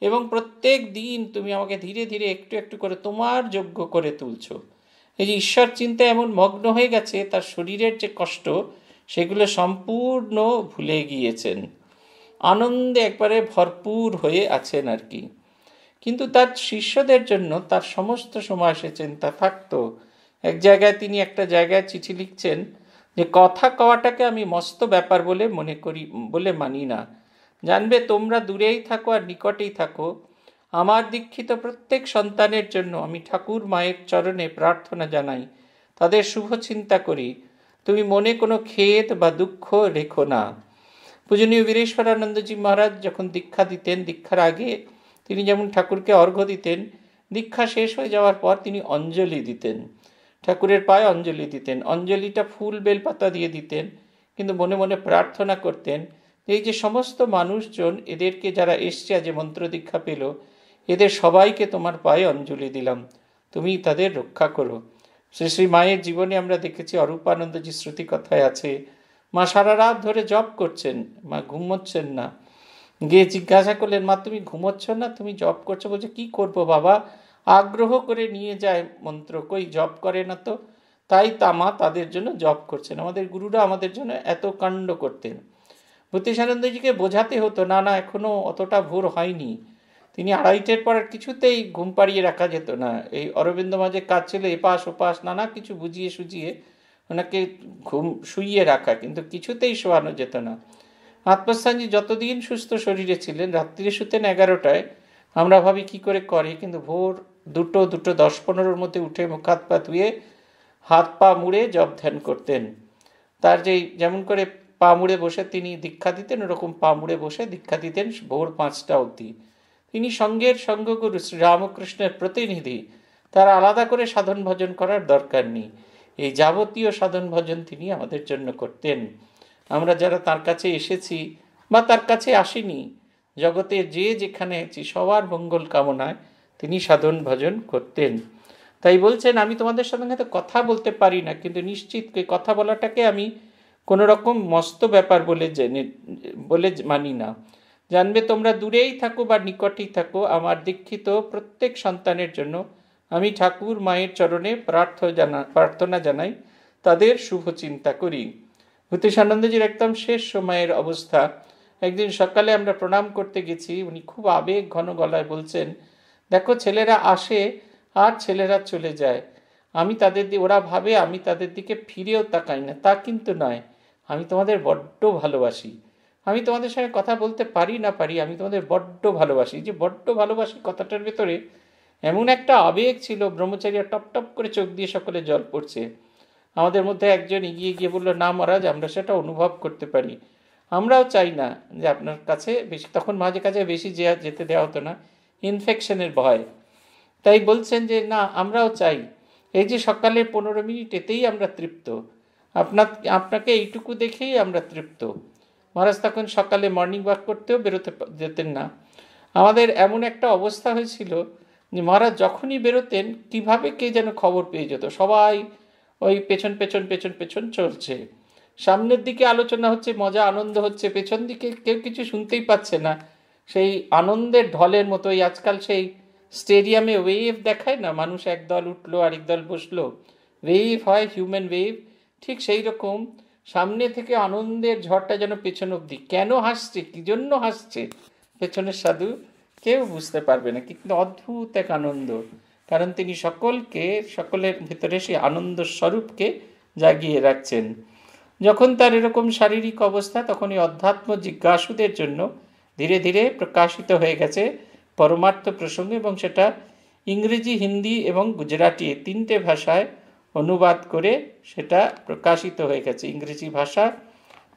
এবং প্রত্যেক দিন তুমি আমাকে ধীরে ধীরে একটু একটু করে তোমার যোগ্য করে তুলছ। এই যে ঈশ্বর চিন্তা এমন মগ্ন হয়ে গেছে, তার শরীরের যে কষ্ট, সেগুলো সম্পূর্ণ ভুলে গিয়েছেন। আনন্দে একবারে ভরপুর হয়ে আছেন আর কি। কিন্তু তার শিষ্যদের জন্য তার সমস্ত সময় সে চিন্তা থাকতো। এক জায়গায় তিনি একটা জায়গায় চিঠি লিখছেন যে, কথা কওয়াটাকে আমি মস্ত ব্যাপার বলে মনে করি, বলে মানি না। জানবে তোমরা দূরেই থাকো আর নিকটেই থাকো। আমার দীক্ষিত প্রত্যেক সন্তানের জন্য আমি ঠাকুর মায়ের চরণে প্রার্থনা জানাই। তাদের শুভ চিন্তা করি। তুমি মনে কোনো খেদ বা দুঃখ রেখো না। পূজনীয় বীরেশ্বরানন্দজি মহারাজ যখন দীক্ষা দিতেন, দীক্ষার আগে তিনি যেমন ঠাকুরকে অর্ঘ্য দিতেন, দীক্ষা শেষ হয়ে যাওয়ার পর তিনি অঞ্জলি দিতেন। ঠাকুরের পায়ে অঞ্জলি দিতেন। অঞ্জলিটা ফুল, বেলপাতা দিয়ে দিতেন। কিন্তু মনে মনে প্রার্থনা করতেন এই যে সমস্ত মানুষজন এদেরকে যারা এসছে, আজ মন্ত্র দীক্ষা পেল, এদের সবাইকে তোমার পায়ে অঞ্জলি দিলাম। তুমি তাদের রক্ষা করো। শ্রী শ্রী মায়ের জীবনে আমরা দেখেছি অরূপানন্দজি শ্রুতি কথায় আছে, মা সারা রাত ধরে জব করছেন, মা ঘুমোচ্ছেন না। গিয়ে জিজ্ঞাসা করলেন, মা, তুমি ঘুমোচ্ছ না? তুমি জব করছ? বলছে, কি করব বাবা? আগ্রহ করে নিয়ে যায় মন্ত্র, কই জব করে না তো? তাই তামা তাদের জন্য জব করছেন। আমাদের গুরুরা আমাদের জন্য এত কাণ্ড করতেন। ভূতেশানন্দজিকে বোঝাতে হতো, না না এখনও অতটা ভোর হয়নি। তিনি আড়াইটের পর কিছুতেই ঘুম পাড়িয়ে রাখা যেত না। এই অরবিন্দ মাঝে কাজ ছিল এপাশ ওপাশ নানা কিছু বুঝিয়ে সুজিয়ে ওনাকে ঘুম শুইয়ে রাখা, কিন্তু কিছুতেই শোয়ানো যেত না। আত্মস্থানজি যতদিন সুস্থ শরীরে ছিলেন রাত্রিরে শুতেন এগারোটায়। আমরা ভাবি, কি করে করে? কিন্তু ভোর দুটো দুটো দশ পনেরোর মধ্যে উঠে মুখ, হাত পা ধুয়ে হাত পা মুড়ে জব ধ্যান করতেন। তার যেই যেমন করে পা মুড়ে বসে তিনি দীক্ষা দিতেন, ওরকম পা মুড়ে বসে দীক্ষা দিতেন ভোর পাঁচটা অবধি। তিনি সঙ্গের সঙ্গগুরু শ্রীরামকৃষ্ণের প্রতিনিধি। তার আলাদা করে সাধন ভজন করার দরকার নেই। এই যাবতীয় সাধন ভজন তিনি আমাদের জন্য করতেন। আমরা যারা তার কাছে এসেছি বা তার কাছে আসিনি, জগতে যে যেখানে আছি, সবার মঙ্গল কামনায় তিনি সাধন ভজন করতেন। তাই বলছেন, আমি তোমাদের তো কথা বলতে পারি না, কিন্তু নিশ্চিত কথা বলাটাকে আমি কোনো রকম মস্ত ব্যাপার বলে বলে মানি না। জানবে তোমরা দূরেই থাকো বা নিকটেই থাকো, আমার দীক্ষিত প্রত্যেক সন্তানের জন্য আমি ঠাকুর মায়ের চরণে প্রার্থ জানা, প্রার্থনা জানাই, তাদের শুভ চিন্তা করি। ভূতেশানন্দজির একদম শেষ সময়ের অবস্থা। একদিন সকালে আমরা প্রণাম করতে গেছি, উনি খুব আবেগ ঘন গলায় বলছেন, দেখো, ছেলেরা আসে আর ছেলেরা চলে যায়। আমি তাদের ওরা ভাবে আমি তাদের দিকে ফিরেও তাকাই না, তা কিন্তু নয়। আমি তোমাদের বড্ড ভালোবাসি। আমি তোমাদের সঙ্গে কথা বলতে পারি না পারি, আমি তোমাদের বড্ড ভালোবাসি। যে বড্ড ভালোবাসি কথাটার ভেতরে এমন একটা আবেগ ছিল ব্রহ্মচারীরা টপ টপ করে চোখ দিয়ে সকলে জল পড়ছে। আমাদের মধ্যে একজন এগিয়ে গিয়ে বলল, না মহারাজ, আমরা সেটা অনুভব করতে পারি। আমরাও চাই না যে আপনার কাছে বেশি তখন মাঝে কাছে বেশি যেতে দেওয়া হতো না ইনফেকশনের ভয়। তাই বলছেন যে, না, আমরাও চাই। এই যে সকালে পনেরো মিনিট এতেই আমরা তৃপ্ত। আপনার আপনাকে এইটুকু দেখেই আমরা তৃপ্ত। মহারাজ তখন সকালে মর্নিং ওয়াক করতেও বেরোতে যেতেন না। আমাদের এমন একটা অবস্থা হয়েছিল যে মহারাজ যখনই বেরোতেন, কীভাবে কে যেন খবর পেয়ে যেত। সবাই ওই পেছন পেছন পেছন পেছন চলছে। সামনের দিকে আলোচনা হচ্ছে, মজা, আনন্দ হচ্ছে, পেছন দিকে কেউ কিছু শুনতেই পাচ্ছে না। সেই আনন্দের ঢলের মতোই আজকাল সেই স্টেডিয়ামে ওয়েভ দেখায় না? মানুষ একদল উঠল আরেক দল বসল। ওয়েভ হয় হিউম্যান ওয়েভ ঠিক সেই রকম সামনে থেকে আনন্দের ঝড়টা যেন পেছন অবধি। কেন হাসছে? কী জন্য হাসছে? পেছনের সাধু কেউ বুঝতে পারবে না। কিন্তু অদ্ভুত এক আনন্দ। কারণ তিনি সকলকে, সকলের ভেতরে সেই আনন্দ স্বরূপকে জাগিয়ে রাখছেন। যখন তার এরকম শারীরিক অবস্থা তখন এই অধ্যাত্ম জিজ্ঞাসুদের জন্য ধীরে ধীরে প্রকাশিত হয়ে গেছে পরমার্থ প্রসঙ্গ এবং সেটা ইংরেজি, হিন্দি এবং গুজরাটি তিনটে ভাষায় অনুবাদ করে সেটা প্রকাশিত হয়ে গেছে ইংরেজি ভাষা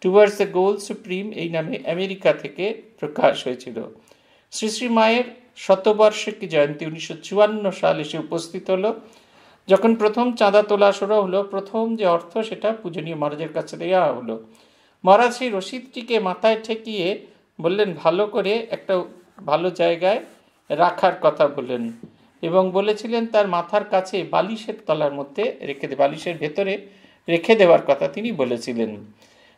টুয়ার্ডস দ্য গোল সুপ্রিম এই নামে আমেরিকা থেকে প্রকাশ হয়েছিল। শ্রী শ্রী মায়ের শতবার্ষিকী জয়ন্তী উনিশশো চুয়ান্ন সাল এসে উপস্থিত হলো। যখন প্রথম চাঁদা তোলা শুরু হলো, প্রথম যে অর্থ সেটা পূজনীয় মহারাজের কাছে দেওয়া হলো। মহারাজ সেই রসিদটিকে মাথায় ঠেকিয়ে বললেন, ভালো করে একটা ভালো জায়গায় রাখার কথা বললেন। এবং বলেছিলেন, তার মাথার কাছে বালিশের তলার মধ্যে রেখে দে বালিশের ভেতরে রেখে দেওয়ার কথা তিনি বলেছিলেন।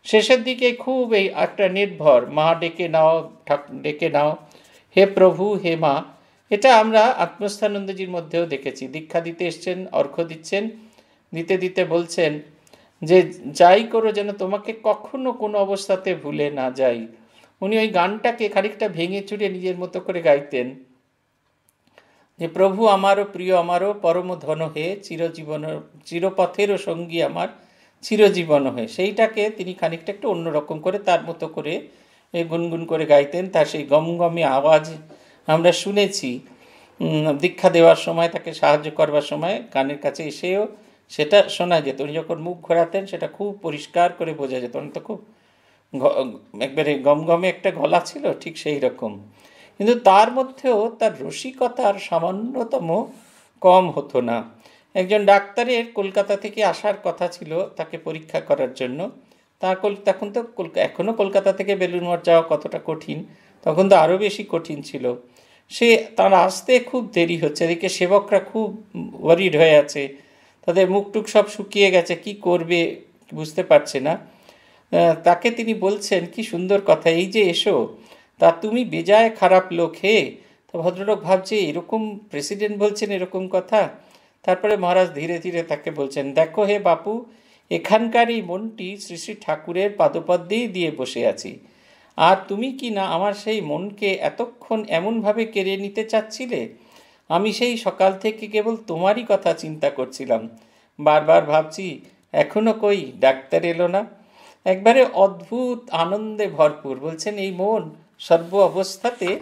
শেষের দিকে খুব এই একটা নির্ভর, মা, ডেকে নাও ডেকে নাও। হে প্রভু, হে মা। এটা আমরা আত্মস্থানন্দজির মধ্যেও দেখেছি। দীক্ষা দিতে এসছেন, অর্ঘ্য দিচ্ছেন, দিতে দিতে বলছেন যে, যাই করো যেন তোমাকে কখনো কোনো অবস্থাতে ভুলে না যাই। উনি ওই গানটাকে খানিকটা ভেঙে চুড়ে নিজের মতো করে গাইতেন। যে প্রভু আমারও প্রিয় আমারও পরম ধন হে, চিরজীবন চিরপথেরও সঙ্গী আমার চিরজীবন হয়ে সেইটাকে তিনি খানিকটা একটু অন্যরকম করে তার মতো করে গুনগুন করে গাইতেন। তার সেই গমগমে আওয়াজ আমরা শুনেছি। দীক্ষা দেওয়ার সময়, তাকে সাহায্য করবার সময় গানের কাছে এসেও সেটা শোনা যেত। উনি যখন মুখ ঘোরাতেন, সেটা খুব পরিষ্কার করে বোঝা যেত। উনি তো খুব একবারে গমগমে একটা গলা ছিল, ঠিক সেই রকম। কিন্তু তার মধ্যেও তার রসিকতার সামান্যতম কম হতো না। একজন ডাক্তারের কলকাতা থেকে আসার কথা ছিল তাকে পরীক্ষা করার জন্য। তার তখন তো এখনও কলকাতা থেকে বেলুনমঠ যাওয়া কতটা কঠিন, তখন তো আরও বেশি কঠিন ছিল। সে তার আসতে খুব দেরি হচ্ছে, এদিকে সেবকরা খুব ওয়ারিড হয়ে আছে। তাদের মুখটুক সব শুকিয়ে গেছে, কি করবে বুঝতে পারছে না। তাকে তিনি বলছেন, কি সুন্দর কথা, এই যে এসো তা তুমি বেজায় খারাপ লোক, হে। তা ভদ্রলোক ভাবছে, এরকম প্রেসিডেন্ট বলছেন, এরকম কথা। তারপরে মহারাজ ধীরে ধীরে তাকে বলছেন, দেখো হে বাপু এখানকার এই মনটি শ্রী শ্রী ঠাকুরের পাদপদ্মেই দিয়ে বসে আছি। আর তুমি কি না আমার সেই মনকে এতক্ষণ এমনভাবে কেড়ে নিতে চাচ্ছিলে? আমি সেই সকাল থেকে কেবল তোমারই কথা চিন্তা করছিলাম। বারবার ভাবছি এখনও কই ডাক্তার এলো না? একবারে অদ্ভুত আনন্দে ভরপুর, বলছেন, এই মন সর্ব অবস্থাতে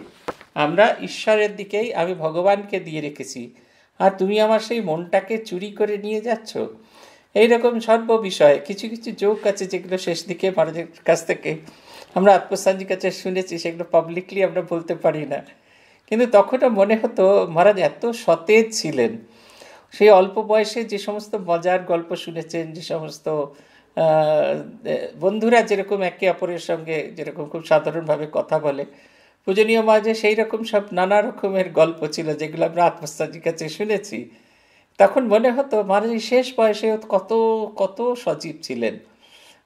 আমরা ঈশ্বরের দিকেই আমি ভগবানকে দিয়ে রেখেছি। আর তুমি আমার সেই মনটাকে চুরি করে নিয়ে যাচ্ছ। এইরকম সর্ব বিষয়ে। কিছু কিছু যোগ আছে যেগুলো শেষ দিকে মহারাজের কাছ থেকে আমরা আত্মসাঞ্জির কাছে শুনেছি, সেগুলো পাবলিকলি আমরা বলতে পারি না। কিন্তু তখনও মনে হতো মহারাজ এত সতেজ ছিলেন। সেই অল্প বয়সে যে সমস্ত মজার গল্প শুনেছেন, যে সমস্ত বন্ধুরা যেরকম একে অপরের সঙ্গে যেরকম খুব সাধারণভাবে কথা বলে, পূজনীয় মাঝে সেই রকম সব নানা রকমের গল্প ছিল যেগুলো আমরা আত্মস্থাজির কাছে শুনেছি, তখন মনে হতো মহারাজ শেষ বয়সে কত কত সজীব ছিলেন।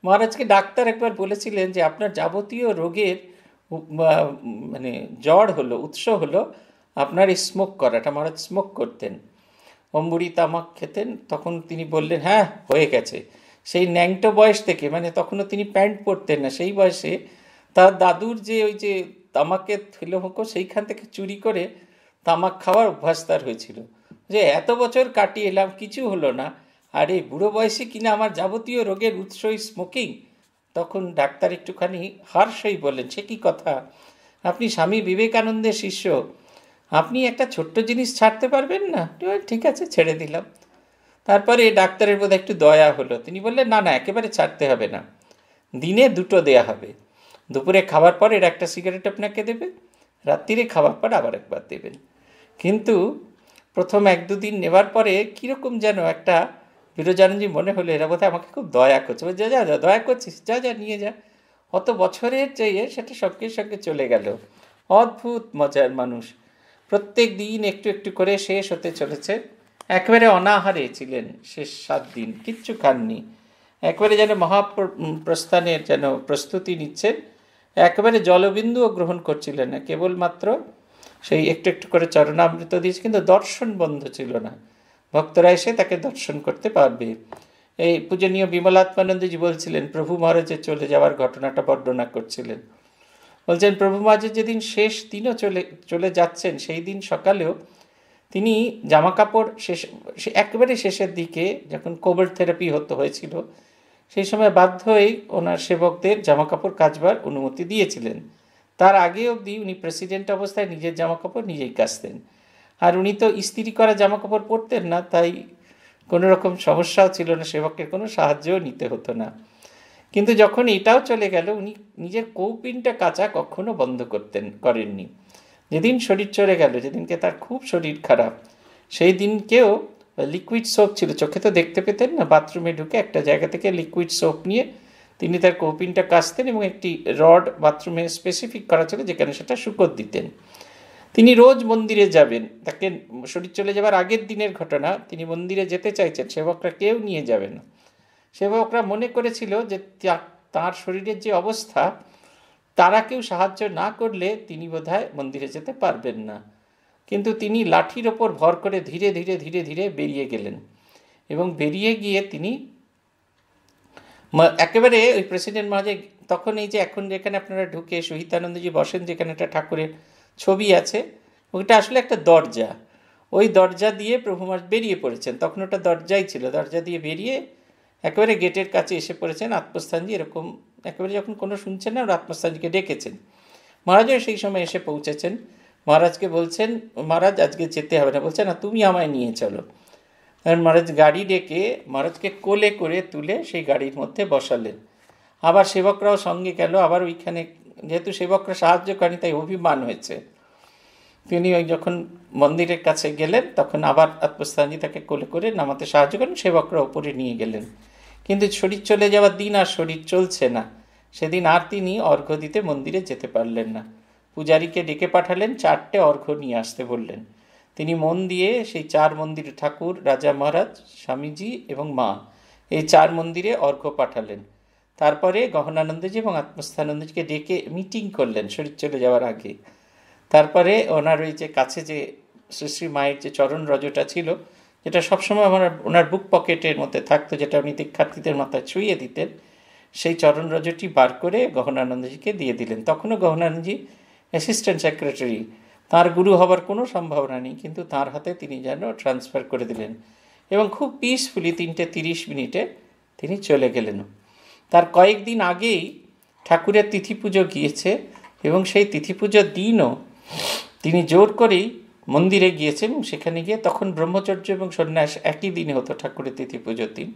মহারাজকে ডাক্তার একবার বলেছিলেন যে আপনার যাবতীয় রোগের মানে জ্বর হলো, উৎস হলো আপনার স্মোক করাটা, মহারাজ স্মোক করতেন। অম্বুড়ি তামাক খেতেন, তখন তিনি বললেন হ্যাঁ হয়ে গেছে। সেই ন্যাংটো বয়স থেকে মানে তখনও তিনি প্যান্ট পরতেন না, সেই বয়সে তার দাদুর যে ওই যে তামাকে থিলহকো সেইখান থেকে চুরি করে তামাক খাওয়ার অভ্যাস তার হয়েছিল। যে এত বছর কাটিয়ে এলাম, কিছু হলো না। আর এই বুড়ো বয়সে কিনা আমার যাবতীয় রোগের উৎসই স্মোকিং তখন ডাক্তার একটুখানি হার্ষই বলেন সে কি কথা? আপনি স্বামী বিবেকানন্দের শিষ্য। আপনি একটা ছোট্ট জিনিস ছাড়তে পারবেন না? ঠিক আছে, ছেড়ে দিলাম। তারপরে ডাক্তারের বোধ একটু দয়া হলো। তিনি বললেন, না না, একেবারে ছাড়তে হবে না। দিনে দুটো দেয়া হবে। দুপুরে খাবার পর এর একটা সিগারেট আপনাকে দেবে, রাত্রিরে খাবার পর আবার একবার দেবেন। কিন্তু প্রথম এক দুদিন নেবার পরে কীরকম যেন একটা বিরোজানন্দজি মনে হলো, এরা বোধহয় আমাকে খুব দয়া করছে। যা যা যা, দয়া করছিস, যা যা, নিয়ে যা। অত বছরের চেয়ে সেটা সঙ্গে সঙ্গে চলে গেল। অদ্ভুত মজার মানুষ। প্রত্যেক দিন একটু একটু করে শেষ হতে চলেছে। একেবারে অনাহারে ছিলেন শেষ সাত দিন, কিচ্ছু খাননি। একবারে যেন মহাপ্রস্থানের যেন প্রস্তুতি নিচ্ছেন। একেবারে জলবিন্দুও গ্রহণ করছিলেন না, কেবলমাত্র সেই একটু একটু করে চরণামৃত দিয়েছে, কিন্তু দর্শন বন্ধ ছিল না। ভক্তরা এসে তাকে দর্শন করতে পারবে। এই পূজনীয় বিমলাত্মানন্দজি বলছিলেন, প্রভু মহারাজের চলে যাওয়ার ঘটনাটা বর্ণনা করছিলেন। বলছেন, প্রভু মহারাজের যেদিন শেষ দিনও চলে চলে যাচ্ছেন, সেই দিন সকালেও তিনি জামা কাপড় শেষ একেবারে শেষের দিকে যখন কোভিড থেরাপি হতে হয়েছিল, সেই সময় বাধ্য হয়েই ওনার সেবকদের জামা কাপড় কাচবার অনুমতি দিয়েছিলেন। তার আগে অবধি উনি প্রেসিডেন্ট অবস্থায় নিজের জামা কাপড় নিজেই কাচতেন। আর উনি তো ইস্ত্রি করা জামা কাপড় পরতেন না, তাই কোনো রকম সমস্যাও ছিল না সেবকের কোনো সাহায্যও নিতে হতো না। কিন্তু যখন এটাও চলে গেল, উনি নিজের কৌপিনটা কাঁচা কখনো বন্ধ করতেন, করেননি। যেদিন শরীর চড়ে গেল, যেদিনকে তার খুব শরীর খারাপ, সেই দিনকেও লিকুইড সোপ ছিল। চোখে তো দেখতে পেতেন না, বাথরুমে ঢুকে একটা জায়গা থেকে লিকুইড সোপ নিয়ে তিনি তার কৌপিনটা কাচতেন এবং একটি রড বাথরুমে স্পেসিফিক করা ছিল, যেখানে সেটা শুকর দিতেন। তিনি রোজ মন্দিরে যাবেন। তাকে শরীর চলে যাবার আগের দিনের ঘটনা, তিনি মন্দিরে যেতে চাইছেন, সেবকরা কেউ নিয়ে যাবেন সেবকরা মনে করেছিল যে তার শরীরের যে অবস্থা তারা কেউ সাহায্য না করলে তিনি বোধহয় মন্দিরে যেতে পারবেন না। কিন্তু তিনি লাঠির ওপর ভর করে ধীরে ধীরে ধীরে ধীরে বেরিয়ে গেলেন এবং বেরিয়ে গিয়ে তিনি একেবারে ওই প্রেসিডেন্ট মহারাজ তখন এই যে এখন যেখানে আপনারা ঢুকে শহীদানন্দজি বসেন, যেখানে একটা ঠাকুরের ছবি আছে, ওইটা আসলে একটা দরজা। ওই দরজা দিয়ে প্রভু মাস বেরিয়ে পড়েছেন। তখন ওটা দরজাই ছিল। দরজা দিয়ে বেরিয়ে একেবারে গেটের কাছে এসে পড়েছেন, আত্মস্থান আত্মস্থানজি এরকম একেবারে যখন কোনো শুনছেন না ওরা আত্মস্থানজিকে ডেকেছেন। মহারাজও সেই সময় এসে পৌঁছেছেন। মহারাজকে বলছেন, মহারাজ, আজকে যেতে হবে না। বলছে, না, তুমি আমায় নিয়ে চলো। মহারাজ গাড়ি ডেকে মহারাজকে কোলে করে তুলে সেই গাড়ির মধ্যে বসালেন। আবার সেবকরাও সঙ্গে গেল। আবার ওইখানে, যেহেতু সেবকরা সাহায্য করেনি, তাই অভিমান হয়েছে। তিনি ওই যখন মন্দিরের কাছে গেলেন, তখন আবার আত্মস্থানজি তাকে কোলে করে নামাতে সাহায্য করেন। সেবকরা ওপরে নিয়ে গেলেন। কিন্তু শরীর চলে যাওয়ার দিন আর শরীর চলছে না। সেদিন আর তিনি অর্ঘ্য দিতে মন্দিরে যেতে পারলেন না। পূজারীকে ডেকে পাঠালেন, চারটে অর্ঘ্য নিয়ে আসতে বললেন। তিনি মন দিয়ে সেই চার মন্দির ঠাকুর, রাজা মহারাজ, স্বামীজি এবং মা এই চার মন্দিরে অর্ঘ্য পাঠালেন। তারপরে গহনানন্দজি এবং আত্মস্থানন্দজিকে ডেকে মিটিং করলেন শরীর চলে যাওয়ার আগে। তারপরে ওনার ওই যে কাছে যে শ্রী শ্রী মায়ের যে চরণ রজটা ছিল যেটা সবসময় আমার, ওনার বুক পকেটের মধ্যে থাকতো, যেটা উনি দীক্ষার্থীদের মাথায় ছুঁয়ে দিতেন, সেই চরণ রজটি বার করে গহনানন্দজিকে দিয়ে দিলেন। তখনও গহনানন্দজি অ্যাসিস্ট্যান্ট সেক্রেটারি তার গুরু হবার কোনো সম্ভাবনা নেই, কিন্তু তার হাতে তিনি যেন ট্রান্সফার করে দিলেন এবং খুব পিসফুলি তিনটে তিরিশ মিনিটে তিনি চলে গেলেন। তার কয়েকদিন আগেই ঠাকুরের তিথি পুজো গিয়েছে এবং সেই তিথি পুজোর দিনও তিনি জোর করেই মন্দিরে গিয়েছেন সেখানে গিয়ে তখন ব্রহ্মচর্য এবং সন্ন্যাস একই দিনে হতো ঠাকুরের তিথি পুজোর দিন।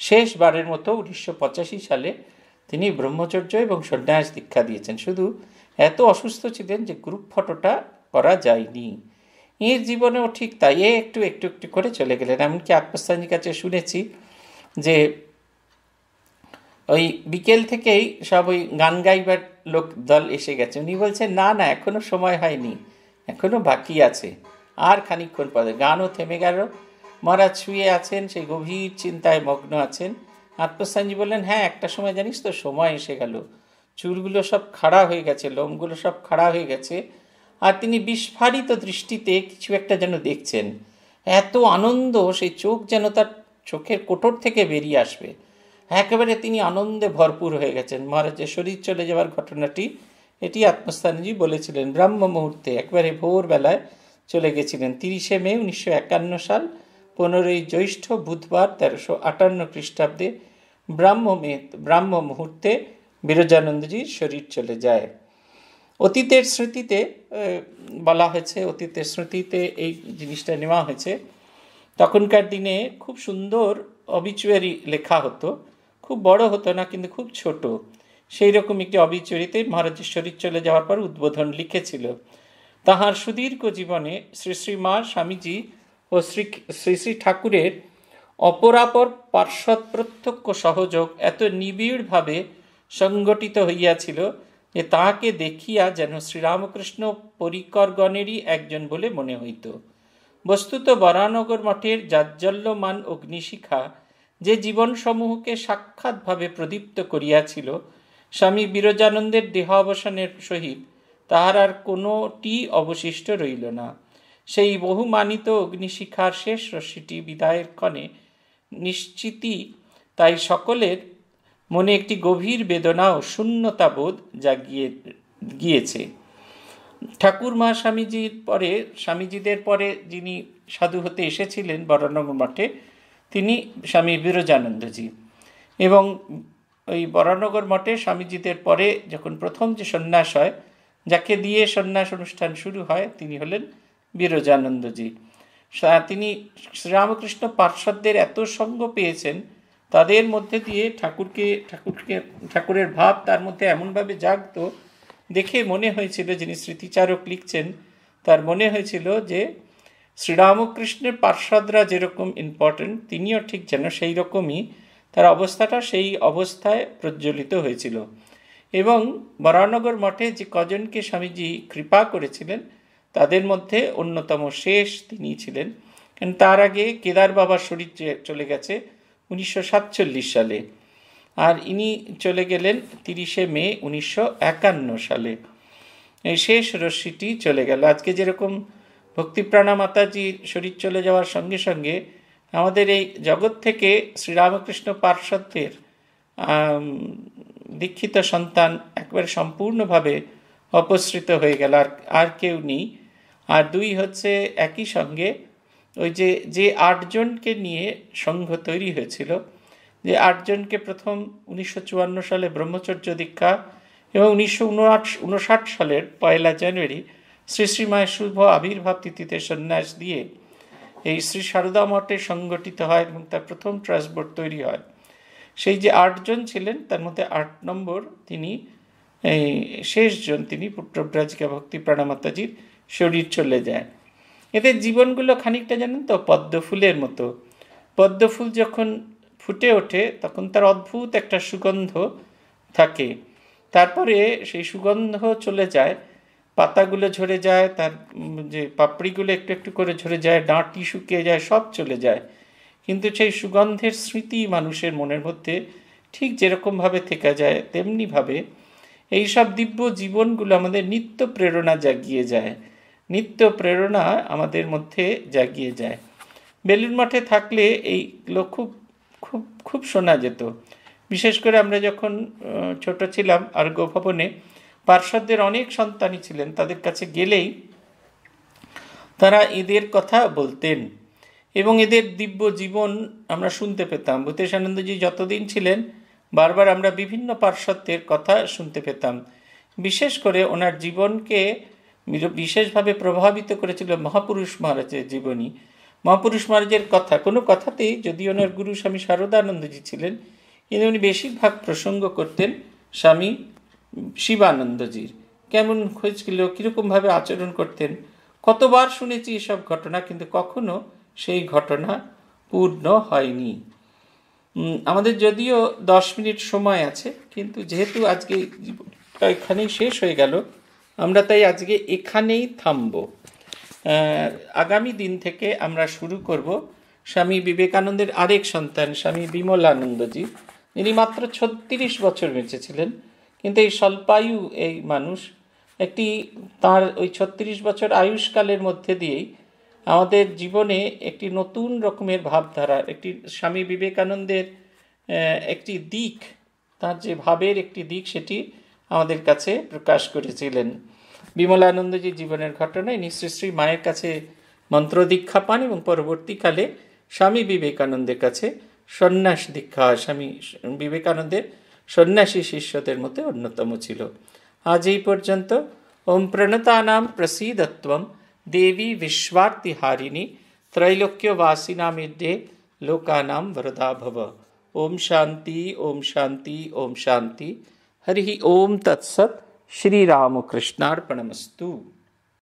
শেষবারের মতো উনিশশো পঁচাশি সালে তিনি ব্রহ্মচর্য এবং সন্ন্যাস দীক্ষা দিয়েছেন। শুধু এত অসুস্থ ছিলেন যে গ্রুপ ফটোটা করা যায়নি। এর জীবনেও ঠিক তাই, এ একটু একটু একটু করে চলে গেলেন। এমনকি আত্মস্থানীর কাছে শুনেছি যে ওই বিকেল থেকেই সব ওই গান গাইবার লোক দল এসে গেছে। উনি বলছেন, না না, এখনও সময় হয়নি। এখনও বাকি আছে। আর খানিক্ষণ পরে গানও থেমে গেল। মহারাজ শুয়ে আছেন, সেই গভীর চিন্তায় মগ্ন আছেন। আত্মস্থানজি বললেন হ্যাঁ একটা সময় জানিস তো, সময় এসে গেল। চুলগুলো সব খাড়া হয়ে গেছে, লোমগুলো সব খাড়া হয়ে গেছে। আর তিনি বিস্ফারিত দৃষ্টিতে কিছু একটা যেন দেখছেন। এত আনন্দ, সেই চোখ যেন তার চোখের কোটর থেকে বেরিয়ে আসবে। একেবারে তিনি আনন্দে ভরপুর হয়ে গেছেন। মহারাজের শরীর চলে যাওয়ার ঘটনাটি এটি আত্মস্থানজি বলেছিলেন, ব্রাহ্ম মুহূর্তে একবারে ভোরবেলায় চলে গেছিলেন। তিরিশে মে উনিশশো একান্ন সাল, পনেরোই জ্যৈষ্ঠ বুধবার তেরোশো আটান্ন খ্রিস্টাব্দে ব্রাহ্ম ব্রাহ্ম মুহূর্তে বিরজানন্দজির শরীর চলে যায়। অতীতের স্মৃতিতে বলা হয়েছে, অতীতের স্মৃতিতে এই জিনিসটা নেওয়া হয়েছে। তখনকার দিনে খুব সুন্দর অবিচুয়ারি লেখা হতো। খুব বড় হতো না, কিন্তু খুব ছোট। সেই রকম একটি অবিচরিতে মহারাজের শরীর চলে যাওয়ার পর উদ্বোধন লিখেছিল, তাহার সুদীর্ঘ জীবনে শ্রী শ্রী মা স্বামীজি ও শ্রী শ্রী শ্রী ঠাকুরের অপরাপর পার্শ্বদ প্রত্যক্ষ সহযোগ এত নিবিড়ভাবে সংগঠিত হইয়াছিল যে তাহাকে দেখিয়া যেন শ্রীরামকৃষ্ণ পরিকরগণেরই একজন বলে মনে হইত। বস্তুত বরানগর মঠের জাজ্জল্যমান অগ্নিশিখা যে জীবনসমূহকে সাক্ষাৎভাবে প্রদীপ্ত করিয়াছিল স্বামী বিরজানন্দের দেহাবসানের সহিত তাহার আর কোনোটি অবশিষ্ট রইল না। সেই বহুমানিত অগ্নিশিখার শেষ রশ্মিটি বিদায়ের ক্ষণে নিশ্চিতই তাই সকলের মনে একটি গভীর বেদনা ও শূন্যতা বোধ জাগিয়ে গিয়েছে। ঠাকুর মা স্বামীজির পরে, স্বামীজিদের পরে যিনি সাধু হতে এসেছিলেন বরানগর মঠে, তিনি স্বামী বিরজানন্দজি এবং ওই বরানগর মঠে স্বামীজিদের পরে যখন প্রথম যে সন্ন্যাস হয়, যাকে দিয়ে সন্ন্যাস অনুষ্ঠান শুরু হয়, তিনি হলেন বিরজানন্দজি। তিনি শ্রীরামকৃষ্ণ পার্শ্বদের এত সঙ্গ পেয়েছেন, তাদের মধ্যে দিয়ে ঠাকুরকে ঠাকুরকে, ঠাকুরের ভাব তার মধ্যে এমনভাবে জাগত, দেখে মনে হয়েছিল যিনি স্মৃতিচারক লিখছেন, তার মনে হয়েছিল যে শ্রীরামকৃষ্ণের পার্শ্বদরা যেরকম ইম্পর্টেন্ট তিনিও ঠিক যেন সেই রকমই তার অবস্থাটা সেই অবস্থায় প্রজ্বলিত হয়েছিল। এবং বরানগর মঠে যে কজনকে স্বামীজি কৃপা করেছিলেন, তাদের মধ্যে অন্যতম শেষ তিনি ছিলেন। কারণ তার আগে কেদার বাবার শরীর চলে গেছে উনিশশো সাতচল্লিশ সালে, আর ইনি চলে গেলেন তিরিশে মে উনিশশো একান্ন সালে। এই শেষ রশ্মিটি চলে গেল। আজকে যেরকম ভক্তিপ্রাণা মাতাজির শরীর চলে যাওয়ার সঙ্গে সঙ্গে আমাদের এই জগৎ থেকে শ্রীরামকৃষ্ণ পার্শ্বদের দীক্ষিত সন্তান একবারে সম্পূর্ণভাবে অপসৃত হয়ে গেল, আর আর কেউ নেই। আর দুই হচ্ছে একই সঙ্গে ওই যে যে আটজনকে নিয়ে সংঘ তৈরি হয়েছিল, যে আটজনকে প্রথম উনিশশো চুয়ান্ন সালে ব্রহ্মচর্য দীক্ষা এবং উনিশশো উনষাট সালের পয়লা জানুয়ারি শ্রী শ্রীমায় শুভ আবির্ভাব তিথিতে সন্ন্যাস দিয়ে এই শ্রী সারদা মঠে সংগঠিত হয় এবং তার প্রথম ট্রাস্ট বোর্ড তৈরি হয়। সেই যে আটজন ছিলেন, তার মধ্যে আট নম্বর তিনি শেষজন তিনি পুত্রব্রাজিকা ভক্তি প্রাণামাতাজির শরীর চলে যায়। এদের জীবনগুলো খানিকটা জানেন তো, পদ্ম ফুলের মতো। পদ্ম ফুল যখন ফুটে ওঠে, তখন তার অদ্ভুত একটা সুগন্ধ থাকে। তারপরে সেই সুগন্ধ চলে যায় পাতাগুলো ঝরে যায়, তার যে পাপড়িগুলো একটু একটু করে ঝরে যায়, ডাঁটি শুকিয়ে যায়, সব চলে যায়। কিন্তু সেই সুগন্ধের স্মৃতি মানুষের মনের মধ্যে ঠিক যেরকমভাবে থেকে যায়, তেমনিভাবে এইসব দিব্য জীবনগুলো আমাদের নিত্য প্রেরণা জাগিয়ে যায়। নিত্য প্রেরণা আমাদের মধ্যে জাগিয়ে যায়। বেলুন মঠে থাকলে এইগুলো খুব খুব খুব শোনা যেত। বিশেষ করে আমরা যখন ছোট ছিলাম আর ভবনে পার্শ্বদের অনেক সন্তানই ছিলেন, তাদের কাছে গেলেই তারা এদের কথা বলতেন এবং এদের দিব্য জীবন আমরা শুনতে পেতাম। ভূতেশানন্দজি যতদিন ছিলেন, বারবার আমরা বিভিন্ন পার্শ্বদের কথা শুনতে পেতাম। বিশেষ করে ওনার জীবনকে বিশেষভাবে প্রভাবিত করেছিল মহাপুরুষ মহারাজের জীবনী। মহাপুরুষ মহারাজের কথা, কোনো কথাতেই যদি ওনার গুরু স্বামী শারদানন্দজি ছিলেন, কিন্তু উনি বেশিরভাগ প্রসঙ্গ করতেন স্বামী শিবানন্দজির। কেমন হয়েছিল কীরকমভাবে আচরণ করতেন? কতবার শুনেছি এসব ঘটনা, কিন্তু কখনো সেই ঘটনা পূর্ণ হয়নি। আমাদের যদিও দশ মিনিট সময় আছে, কিন্তু যেহেতু আজকে এখানেই শেষ হয়ে গেল, আমরা তাই আজকে এখানেই থামব। আগামী দিন থেকে আমরা শুরু করব স্বামী বিবেকানন্দের আরেক সন্তান, স্বামী বিমলানন্দজি। ইনি মাত্র ছত্রিশ বছর বেঁচেছিলেন কিন্তু এই স্বল্পায়ু এই মানুষ একটি তার ওই ছত্রিশ বছর আয়ুষ্কালের মধ্যে দিয়েই আমাদের জীবনে একটি নতুন রকমের ভাবধারা, একটি স্বামী বিবেকানন্দের একটি দিক, তার যে ভাবের একটি দিক সেটি আমাদের কাছে প্রকাশ করেছিলেন। বিমলানন্দজি জীবনের ঘটনায় নিশ্চয় শ্রী মায়ের কাছে মন্ত্র দীক্ষা পান এবং পরবর্তীকালে স্বামী বিবেকানন্দের কাছে সন্ন্যাস দীক্ষা, স্বামী বিবেকানন্দের সন্ন্যাসী শিষ্যদের মধ্যে অন্যতম ছিল আজ এই পর্যন্ত ওম প্রণতানাম প্রসীদত্বম দেবী বিশ্বার্তিহারিণী त्रैलोक्यवासिनामिड्डे लोकानां वरदा भव ओम शांति ओम शांति ओम शांति हरि ओम तत्सत श्री रामकृष्णार्पणमस्तु